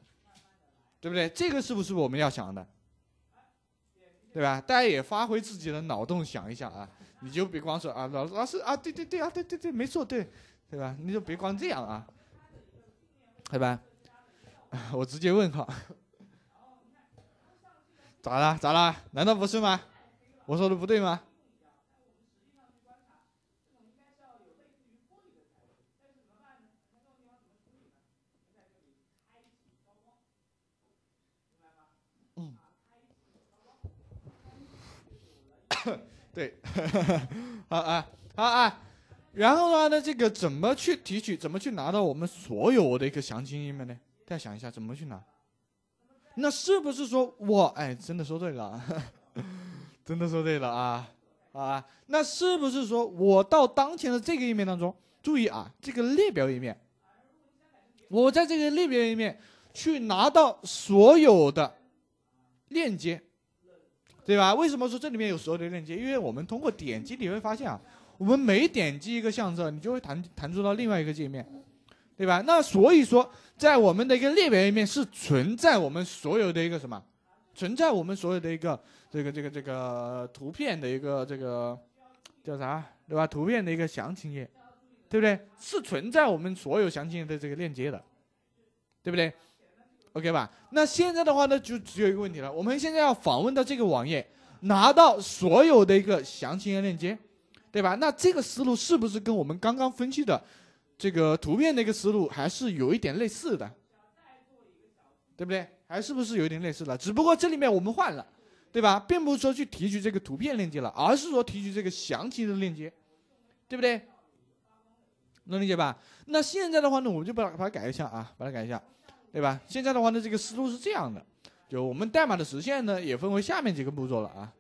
对不对？这个是不是我们要想的？对吧？大家也发挥自己的脑洞想一想啊，你就别光说啊，老老师啊，对对对啊，对对对，没错，对，对吧？你就别光这样啊，对吧？我直接问号。咋啦？咋啦？难道不是吗？我说的不对吗？嗯，对，好啊，好啊。然后的话呢，这个怎么去提取？怎么去拿到我们所有的一个详情页面呢？大家想一下，怎么去拿？那是不是说我哎，真的说对了，真的说对了啊啊！那是不是说我到当前的这个页面当中，注意啊，这个列表页面，我在这个列表页面去拿到所有的链接，对吧？为什么说这里面有所有的链接？因为我们通过点击，你会发现啊，我们每点击一个相册，你就会弹弹出到另外一个界面。对吧？那所以说，在我们的一个列表页面是存在我们所有的一个什么？存在我们所有的一个这个这个这个图片的一个这个叫啥？对吧？图片的一个详情页，对不对？是存在我们所有详情页的这个链接的，对不对？OK 吧？那现在的话呢，就只有一个问题了，我们现在要访问到这个网页，拿到所有的一个详情页链接，对吧？那这个思路是不是跟我们刚刚分析的？这个图片的一个思路还是有一点类似的，对不对？还是不是有一点类似的？只不过这里面我们换了，对吧？并不是说去提取这个图片链接了，而是说提取这个详情的链接，对不对？能理解吧？那现在的话呢，我们就把它把它改一下啊，把它改一下，对吧？现在的话呢，这个思路是这样的，就我们代码的实现呢，也分为下面几个步骤了啊，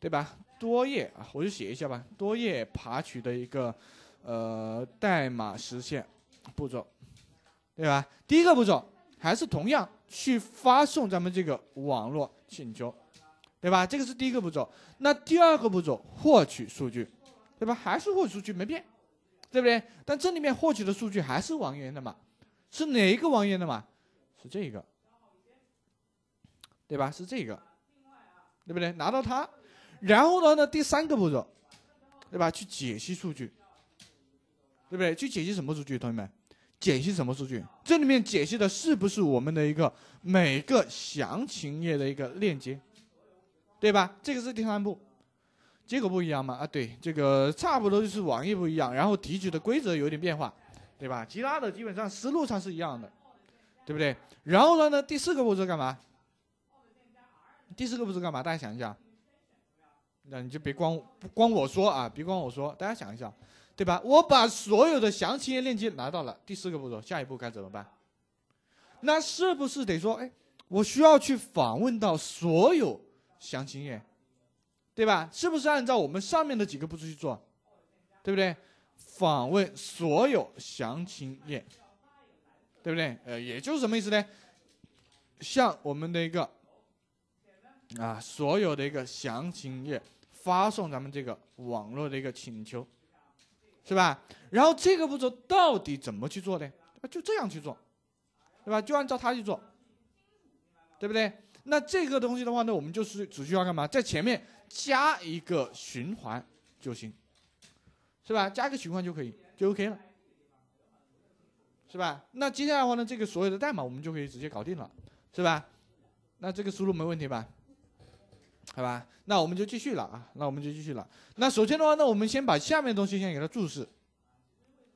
对吧？多页啊，我就写一下吧，多页爬取的一个。呃，代码实现步骤，对吧？第一个步骤还是同样去发送咱们这个网络请求，对吧？这个是第一个步骤。那第二个步骤获取数据，对吧？还是获取数据没变，对不对？但这里面获取的数据还是网页的嘛？是哪一个网页的嘛？是这个，对吧？是这个，对不对？拿到它，然后呢？呢第三个步骤，对吧？去解析数据。对不对？去解析什么数据，同学们？解析什么数据？这里面解析的是不是我们的一个每个详情页的一个链接，对吧？这个是第三步，结果不一样嘛？啊，对，这个差不多就是网页不一样，然后提取的规则有点变化，对吧？其他的基本上思路上是一样的，对不对？然后呢？呢第四个步骤干嘛？第四个步骤干嘛？大家想一下，那你就别光光我说啊，别光我说，大家想一下。对吧？我把所有的详情页链接拿到了，第四个步骤，下一步该怎么办？那是不是得说，哎，我需要去访问到所有详情页，对吧？是不是按照我们上面的几个步骤去做，对不对？访问所有详情页，对不对？呃，也就是什么意思呢？向我们的一个啊，所有的一个详情页发送咱们这个网络的一个请求。是吧？然后这个步骤到底怎么去做呢？就这样去做，对吧？就按照它去做，对不对？那这个东西的话呢，我们就是只需要干嘛？在前面加一个循环就行，是吧？加个循环就可以，就 OK 了，是吧？那接下来的话呢，这个所有的代码我们就可以直接搞定了，是吧？那这个思路没问题吧？好吧，那我们就继续了啊，那我们就继续了。那首先的话呢，我们先把下面东西先给它注释，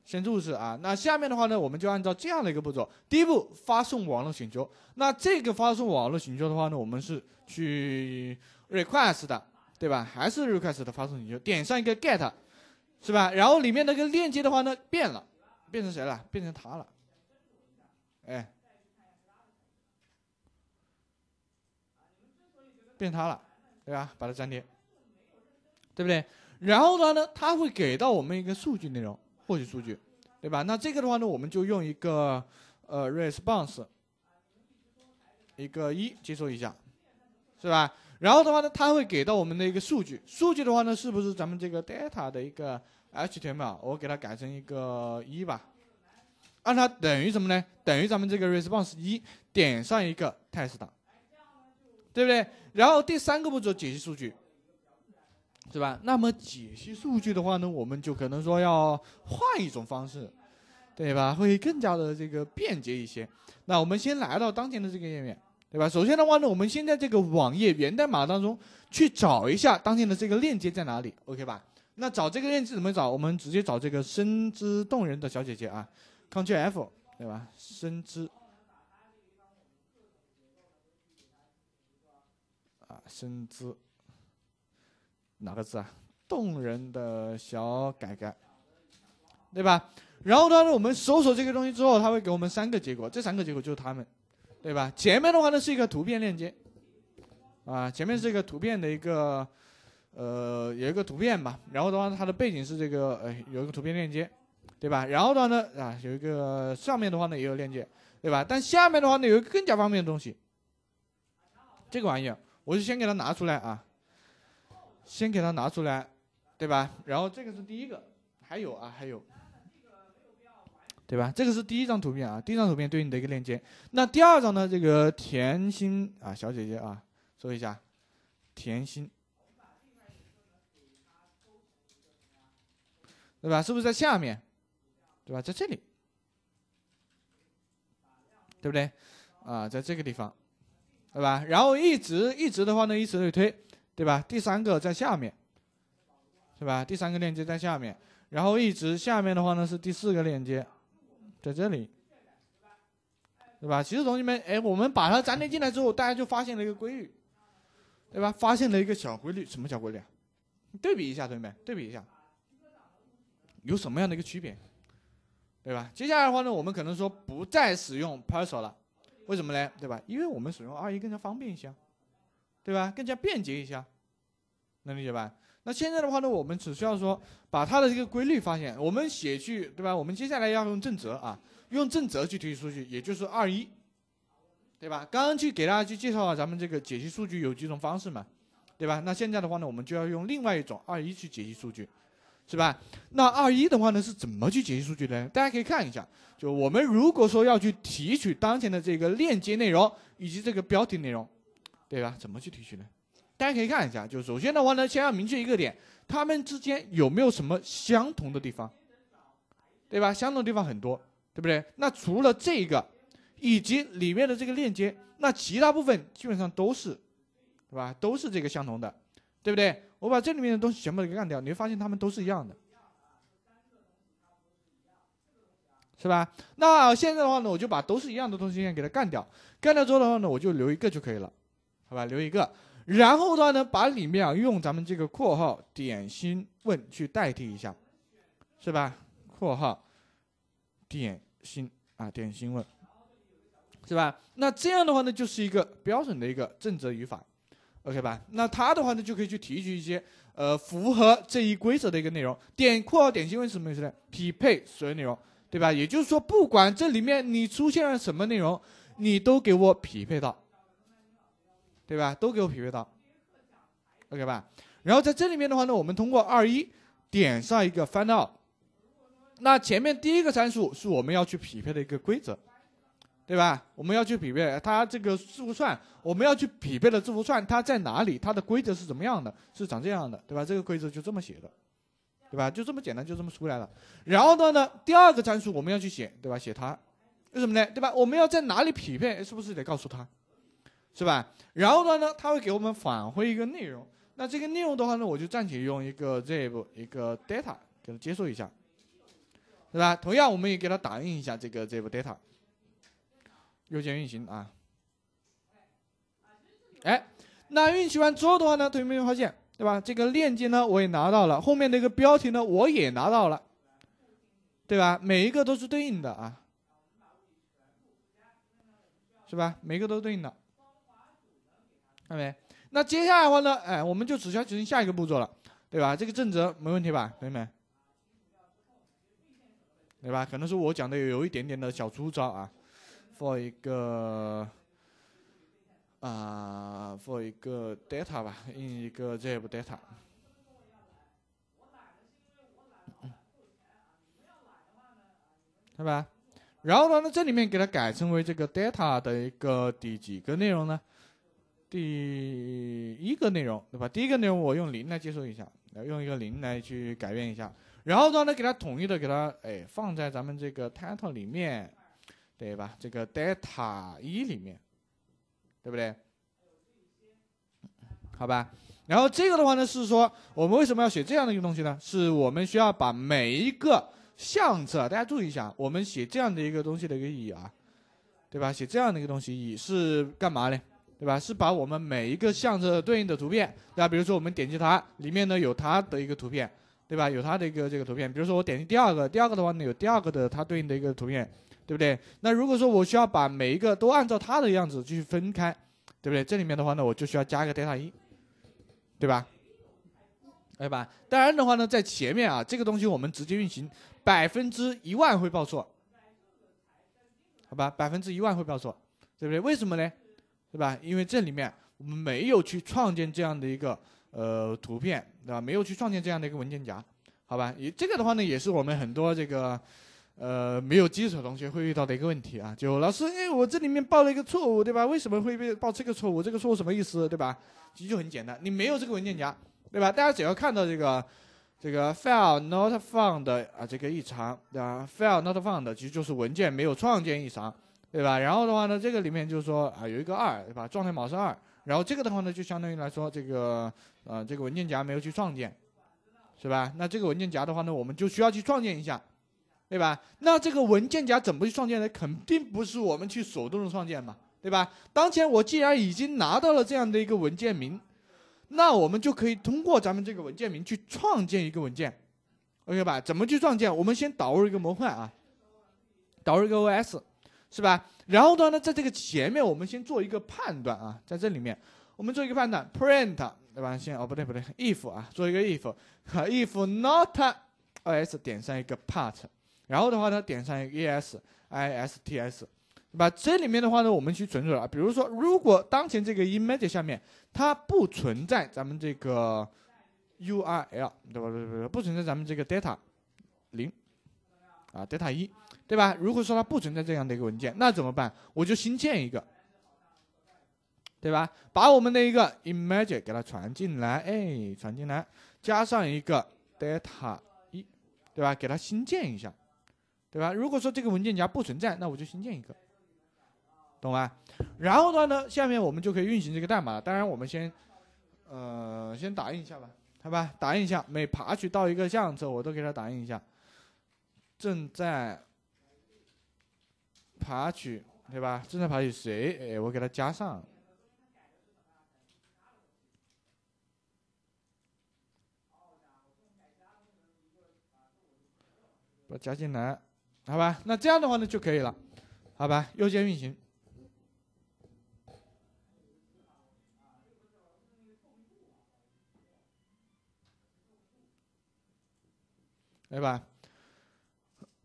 先注释啊。那下面的话呢，我们就按照这样的一个步骤：第一步，发送网络请求。那这个发送网络请求的话呢，我们是去 request 的，对吧？还是 request 的发送请求，点上一个 get，是吧？然后里面那个链接的话呢，变了，变成谁了？变成它了，哎，变它了。对吧？把它粘贴，对不对？然后的话呢，它会给到我们一个数据内容，获取数据，对吧？那这个的话呢，我们就用一个呃 response 一个一接收一下，是吧？然后的话呢，它会给到我们的一个数据，数据的话呢，是不是咱们这个 data 的一个 HTML？我给它改成一个一吧，让它等于什么呢？等于咱们这个 response 一点上一个 test。对不对？然后第三个步骤解析数据，是吧？那么解析数据的话呢，我们就可能说要换一种方式，对吧？会更加的这个便捷一些。那我们先来到当前的这个页面，对吧？首先的话呢，我们先在这个网页源代码当中去找一下当前的这个链接在哪里，OK 吧？那找这个链接怎么找？我们直接找这个深知动人的小姐姐啊，Ctrl F，对吧？深知。身姿哪个字啊？动人的小改改，对吧？然后的话呢，我们搜索这个东西之后，它会给我们三个结果，这三个结果就是它们，对吧？前面的话呢是一个图片链接，啊，前面是一个图片的一个，呃，有一个图片吧。然后的话，它的背景是这个，呃，有一个图片链接，对吧？然后的话呢，啊，有一个上面的话呢也有链接，对吧？但下面的话呢有一个更加方便的东西，这个玩意儿。我就先给它拿出来啊，先给它拿出来，对吧？然后这个是第一个，还有啊，还有，对吧？这个是第一张图片啊，第一张图片对应的一个链接。那第二张呢？这个甜心啊，小姐姐啊，说一下，甜心，对吧？是不是在下面？对吧？在这里，对不对？啊，在这个地方，对吧？然后一直一直的话呢，以此类推，对吧？第三个在下面，对吧？第三个链接在下面，然后一直下面的话呢是第四个链接。在这里，对吧？其实同学们，哎，我们把它粘贴进来之后，大家就发现了一个规律，对吧？发现了一个小规律，什么小规律啊？对比一下，同学们，对比一下，有什么样的一个区别？对吧？接下来的话呢，我们可能说不再使用 parser 了，为什么呢？对吧？因为我们使用二一更加方便一些，对吧？更加便捷一些，能理解吧？那现在的话呢，我们只需要说把它的这个规律发现，我们写去，对吧？我们接下来要用正则啊，用正则去提取数据，也就是二一，对吧？刚刚去给大家去介绍了咱们这个解析数据有几种方式嘛，对吧？那现在的话呢，我们就要用另外一种二一去解析数据，是吧？那二一的话呢是怎么去解析数据的？大家可以看一下，就我们如果说要去提取当前的这个链接内容以及这个标题内容，对吧？怎么去提取呢？大家可以看一下，就首先的话呢，先要明确一个点，它们之间有没有什么相同的地方，对吧？相同的地方很多，对不对？那除了这个，以及里面的这个链接，那其他部分基本上都是，对吧？都是这个相同的，对不对？我把这里面的东西全部给干掉，你会发现它们都是一样的，是吧？那现在的话呢，我就把都是一样的东西先给它干掉，干掉之后的话呢，我就留一个就可以了，好吧？留一个。然后的话呢，把里面啊用咱们这个括号点心问去代替一下，是吧？括号点心啊点心问，是吧？那这样的话呢，就是一个标准的一个正则语法，OK 吧？那它的话呢，就可以去提取一些呃符合这一规则的一个内容。点括号点心问是什么意思呢？匹配所有内容，对吧？也就是说，不管这里面你出现了什么内容，你都给我匹配到。对吧？都给我匹配到，OK 吧？然后在这里面的话呢，我们通过二一点上一个 find out，那前面第一个参数是我们要去匹配的一个规则，对吧？我们要去匹配它这个字符串，我们要去匹配的字符串它在哪里？它的规则是怎么样的？是长这样的，对吧？这个规则就这么写的，对吧？就这么简单，就这么出来了。然后的呢，第二个参数我们要去写，对吧？写它，为什么呢？对吧？我们要在哪里匹配？是不是得告诉他？是吧？然后的话呢，它会给我们返回一个内容。那这个内容的话呢，我就暂且用一个 zip 一个 data 给它接受一下，对吧？同样，我们也给它打印一下这个这部 data，右键运行啊。哎，那运行完之后的话呢，同学们发现，对吧？这个链接呢，我也拿到了，后面的一个标题呢，我也拿到了，对吧？每一个都是对应的啊，是吧？每一个都对应的。看没？那接下来的话呢？哎，我们就只需要进行下一个步骤了，对吧？这个正则没问题吧，同学们？对吧？可能是我讲的有一点点的小粗糙啊。For 一个啊，for 一个 data 吧，印一个这部 data，对吧？然后呢，那这里面给它改成为这个 data 的一个第几个内容呢？第一个内容，对吧？第一个内容我用零来接受一下，用一个零来去改变一下，然后呢，给它统一的给它，哎，放在咱们这个 title 里面，对吧？这个 data 一里面，对不对？好吧。然后这个的话呢，是说我们为什么要写这样的一个东西呢？是我们需要把每一个相册，大家注意一下，我们写这样的一个东西的一个意义啊，对吧？写这样的一个东西意义是干嘛呢？对吧？是把我们每一个相册对应的图片，对吧？比如说我们点击它，里面呢有它的一个图片，对吧？有它的一个这个图片。比如说我点击第二个，第二个的话呢有第二个的它对应的一个图片，对不对？那如果说我需要把每一个都按照它的样子继续分开，对不对？这里面的话呢我就需要加一个 data 一，对吧？对吧？当然的话呢，在前面啊，这个东西我们直接运行，百分之一万会报错，好吧？百分之一万会报错，对不对？为什么呢？对吧？因为这里面我们没有去创建这样的一个呃图片，对吧？没有去创建这样的一个文件夹，好吧？也这个的话呢，也是我们很多这个呃，没有基础同学会遇到的一个问题啊，就老师，哎，我这里面报了一个错误，对吧？为什么会被报这个错误？这个错误什么意思，对吧？其实就很简单，你没有这个文件夹，对吧？大家只要看到这个这个 file not found 啊，这个异常，对吧？file not found 其实就是文件没有创建异常，对吧？然后的话呢，这个里面就是说啊，有一个二，对吧？状态码是二，然后这个的话呢，就相当于来说，这个呃，这个文件夹没有去创建，是吧？那这个文件夹的话呢，我们就需要去创建一下。对吧？那这个文件夹怎么去创建呢？肯定不是我们去手动的创建嘛，对吧？当前我既然已经拿到了这样的一个文件名，那我们就可以通过咱们这个文件名去创建一个文件，OK 吧？怎么去创建？我们先导入一个模块啊，导入一个 OS，是吧？然后呢，在这个前面我们先做一个判断啊，在这里面我们做一个判断，print，对吧？先哦不对不对，if 啊，做一个 if，if not OS 点上一个 part。然后的话呢，点上 e s i s t s，对吧？这里面的话呢，我们去存储了。比如说，如果当前这个 image 下面它不存在咱们这个 u r l，对吧？不不不，不存在咱们这个 data 零啊，data 一，对吧？如果说它不存在这样的一个文件，那怎么办？我就新建一个，对吧？把我们的一个 image 给它传进来，哎，传进来，加上一个 data 一，对吧？给它新建一下。对吧？如果说这个文件夹不存在，那我就新建一个，懂吧？然后的话呢，下面我们就可以运行这个代码了。当然，我们先，呃，先打印一下吧，好吧？打印一下，每爬取到一个相册，我都给它打印一下。正在爬取，对吧？正在爬取谁？哎，我给它加上，把加进来。好吧，那这样的话呢就可以了，好吧，右键运行，对吧？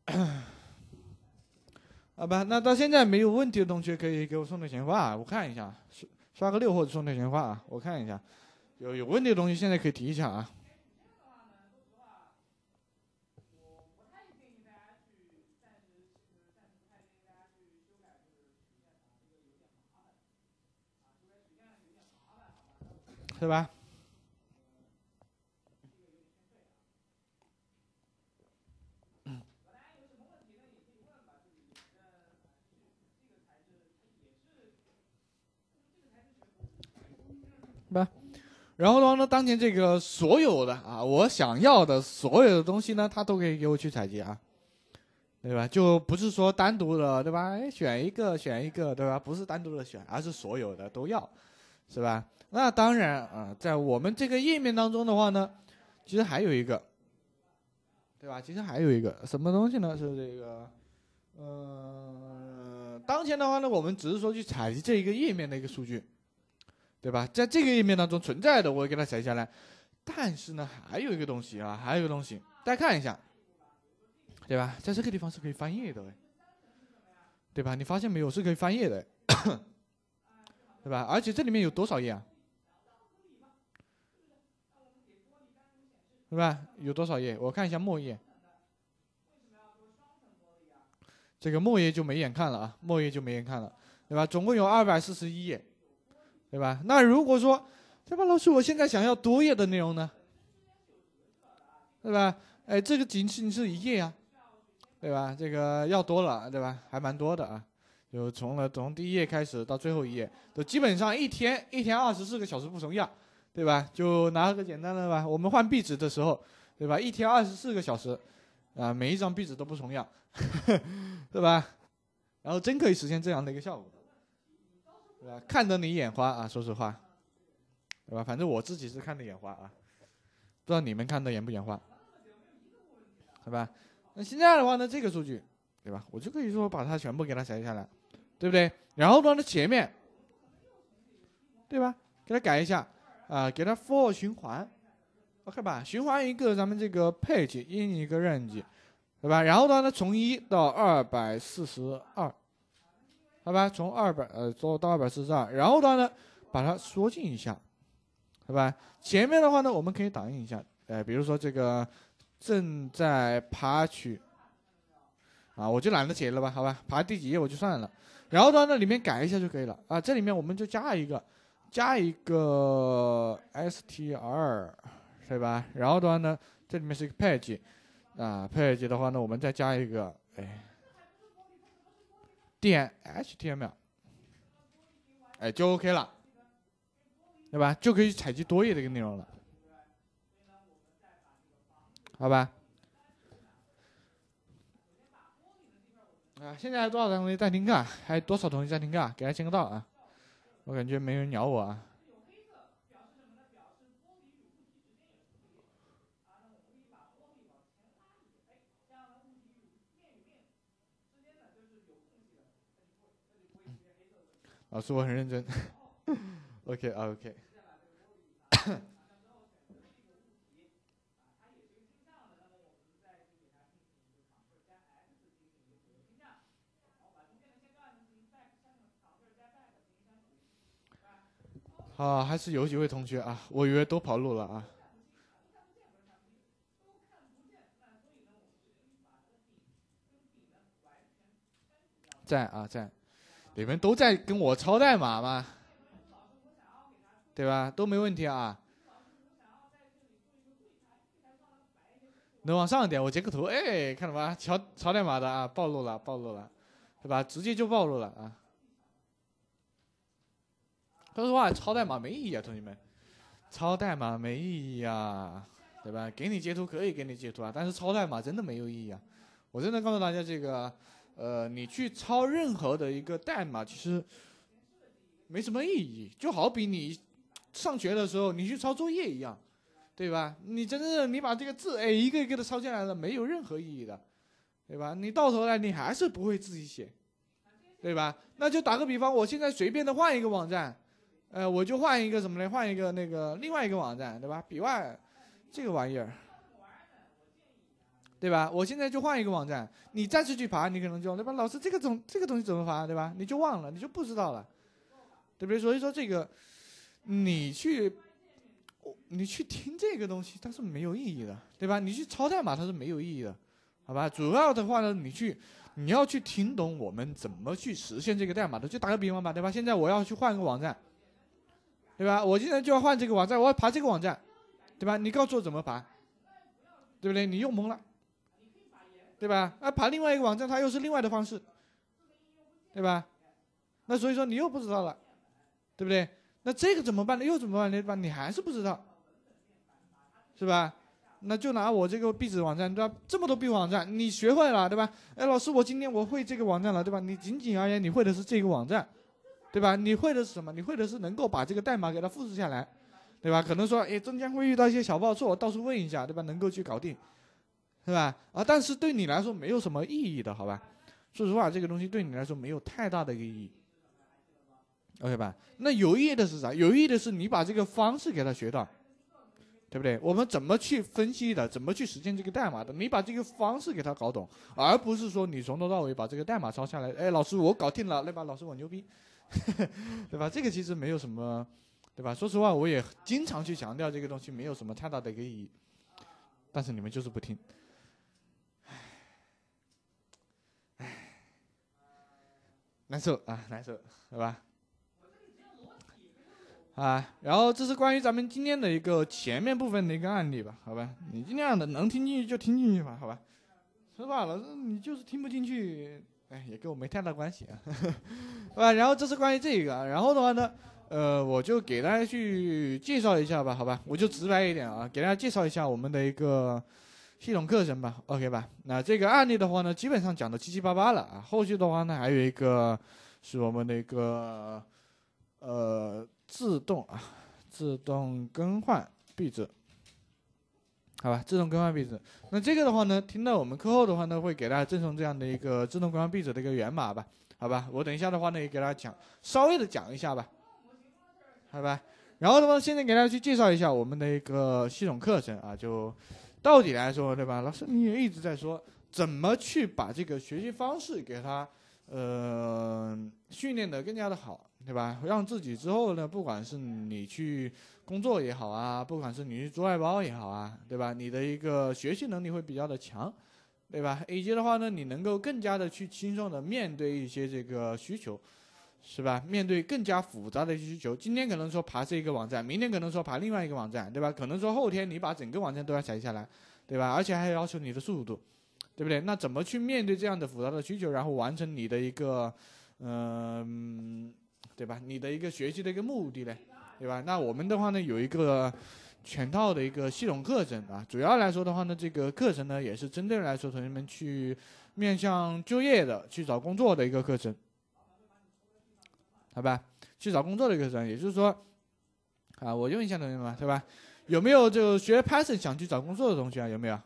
好吧，那到现在没有问题的同学可以给我送点钱花啊，我看一下，刷刷个六或者送点钱花啊，我看一下，有有问题的东西现在可以提一下啊。对吧？吧。然后的话呢，当前这个所有的啊，我想要的所有的东西呢，它都可以给我去采集啊，对吧？就不是说单独的，对吧？哎，选一个，选一个，对吧？不是单独的选，而是所有的都要，是吧？那当然啊，在我们这个页面当中的话呢，其实还有一个，对吧？其实还有一个什么东西呢？是这个，呃，当前的话呢，我们只是说去采集这一个页面的一个数据，对吧？在这个页面当中存在的，我给它采下来。但是呢，还有一个东西啊，还有一个东西，大家看一下，对吧？在这个地方是可以翻页的，对吧？你发现没有？是可以翻页的，对吧？而且这里面有多少页啊？对吧？有多少页？我看一下末页。这个末页就没眼看了啊，末页就没眼看了，对吧？总共有二百四十一页，对吧？那如果说，对吧，老师，我现在想要多页的内容呢？对吧？哎，这个仅仅是一页啊，对吧？这个要多了，对吧？还蛮多的啊，就从了从第一页开始到最后一页，都基本上一天一天二十四个小时不重样。对吧？就拿个简单的吧。我们换壁纸的时候，对吧？一天二十四个小时，啊，每一张壁纸都不重样，对吧？然后真可以实现这样的一个效果，对吧？看得你眼花啊，说实话，对吧？反正我自己是看得眼花啊，不知道你们看的眼不眼花，对吧？那现在的话呢，这个数据，对吧？我就可以说把它全部给它裁下来，对不对？然后呢，前面，对吧？给它改一下。啊，给它 for 循环，OK 吧？循环一个咱们这个 page in 一个 range，对吧？然后的话呢，从一到二百四十二，好吧？从二百呃做到二百四十二，然后的话呢，把它缩进一下，对吧？前面的话呢，我们可以打印一下，呃，比如说这个正在爬取，啊，我就懒得写了吧，好吧，爬第几页我就算了。然后的话呢，里面改一下就可以了啊。这里面我们就加一个，加一个 str，对吧？然后的话呢，这里面是一个 page，啊，page 的话呢，我们再加一个，哎，点 html，哎，就 OK 了，对吧？就可以采集多页的一个内容了，好吧？啊，现在还多少同学在听课？还有多少同学在听课？给他签个到啊！我感觉没人鸟我啊。老师，我很认真。OK 啊，OK。啊，还是有几位同学啊，我以为都跑路了啊。在啊，在，你们都在跟我抄代码吗？对吧？都没问题啊。能往上一点，我截个图，哎，看到吗？抄抄代码的啊，暴露了，暴露了，对吧？直接就暴露了啊。说实话，抄代码没意义啊，同学们，抄代码没意义啊，对吧？给你截图可以给你截图啊，但是抄代码真的没有意义啊。我真的告诉大家，这个，呃，你去抄任何的一个代码，其实没什么意义。就好比你上学的时候，你去抄作业一样，对吧？你真的你把这个字哎一个一个的抄下来了，没有任何意义的，对吧？你到头来你还是不会自己写，对吧？那就打个比方，我现在随便的换一个网站。呃，我就换一个什么呢？换一个那个另外一个网站，对吧？比外这个玩意儿，对吧？我现在就换一个网站，你再次去爬，你可能就对吧？老师，这个怎这个东西怎么爬，对吧？你就忘了，你就不知道了，对不对？所以说这个，你去，你去听这个东西，它是没有意义的，对吧？你去抄代码，它是没有意义的，好吧？主要的话呢，你去。你要去听懂我们怎么去实现这个代码的，就打个比方吧，对吧？现在我要去换个网站。对吧？我现在就要换这个网站，我要爬这个网站，对吧？你告诉我怎么爬，对不对？你又懵了，对吧？啊，爬另外一个网站，它又是另外的方式，对吧？那所以说你又不知道了，对不对？那这个怎么办呢？又怎么办呢？对吧？你还是不知道，是吧？那就拿我这个壁纸网站，对吧？这么多壁纸网站，你学会了，对吧？哎，老师，我今天我会这个网站了，对吧？你仅仅而言，你会的是这个网站。对吧？你会的是什么？你会的是能够把这个代码给它复制下来，对吧？可能说，哎，中间会遇到一些小报错，我到处问一下，对吧？能够去搞定，是吧？啊，但是对你来说没有什么意义的，好吧？说实话，这个东西对你来说没有太大的一个意义，OK 吧？那有意义的是啥？有意义的是你把这个方式给它学到，对不对？我们怎么去分析的？怎么去实现这个代码的？你把这个方式给它搞懂，而不是说你从头到尾把这个代码抄下来。哎，老师，我搞定了，对吧？老师，我牛逼。对吧？这个其实没有什么，对吧？说实话，我也经常去强调这个东西没有什么太大的一个意义，但是你们就是不听，唉，难受啊，难受，对吧？啊，然后这是关于咱们今天的一个前面部分的一个案例吧，好吧？你尽量的能听进去就听进去吧，好吧？说实话，老师你就是听不进去。哎，也跟我没太大关系啊，啊，然后这是关于这个，然后的话呢，呃，我就给大家去介绍一下吧，好吧，我就直白一点啊，给大家介绍一下我们的一个系统课程吧，OK 吧？那这个案例的话呢，基本上讲的七七八八了啊，后续的话呢，还有一个是我们的一个呃自动啊，自动更换壁纸。好吧，自动更换壁纸。那这个的话呢，听到我们课后的话呢，会给大家赠送这样的一个自动更换壁纸的一个源码吧。好吧，我等一下的话呢，也给大家讲，稍微的讲一下吧。好吧，然后的话，现在给大家去介绍一下我们的一个系统课程啊，就到底来说，对吧？老师你也一直在说，怎么去把这个学习方式给它呃训练的更加的好，对吧？让自己之后呢，不管是你去。工作也好啊，不管是你去做外包也好啊，对吧？你的一个学习能力会比较的强，对吧？A 级的话呢，你能够更加的去轻松的面对一些这个需求，是吧？面对更加复杂的需求，今天可能说爬这一个网站，明天可能说爬另外一个网站，对吧？可能说后天你把整个网站都要踩下来，对吧？而且还要求你的速度，对不对？那怎么去面对这样的复杂的需求，然后完成你的一个，嗯，对吧？你的一个学习的一个目的呢？对吧？那我们的话呢，有一个全套的一个系统课程啊。主要来说的话呢，这个课程呢，也是针对来说同学们去面向就业的、去找工作的一个课程，好吧？去找工作的一个课程，也就是说，啊，我问一下同学们，对吧？有没有就学 Python 想去找工作的同学啊？有没有？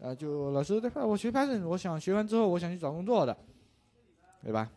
啊，就老师，对吧？我学 Python，我想学完之后，我想去找工作的，对吧？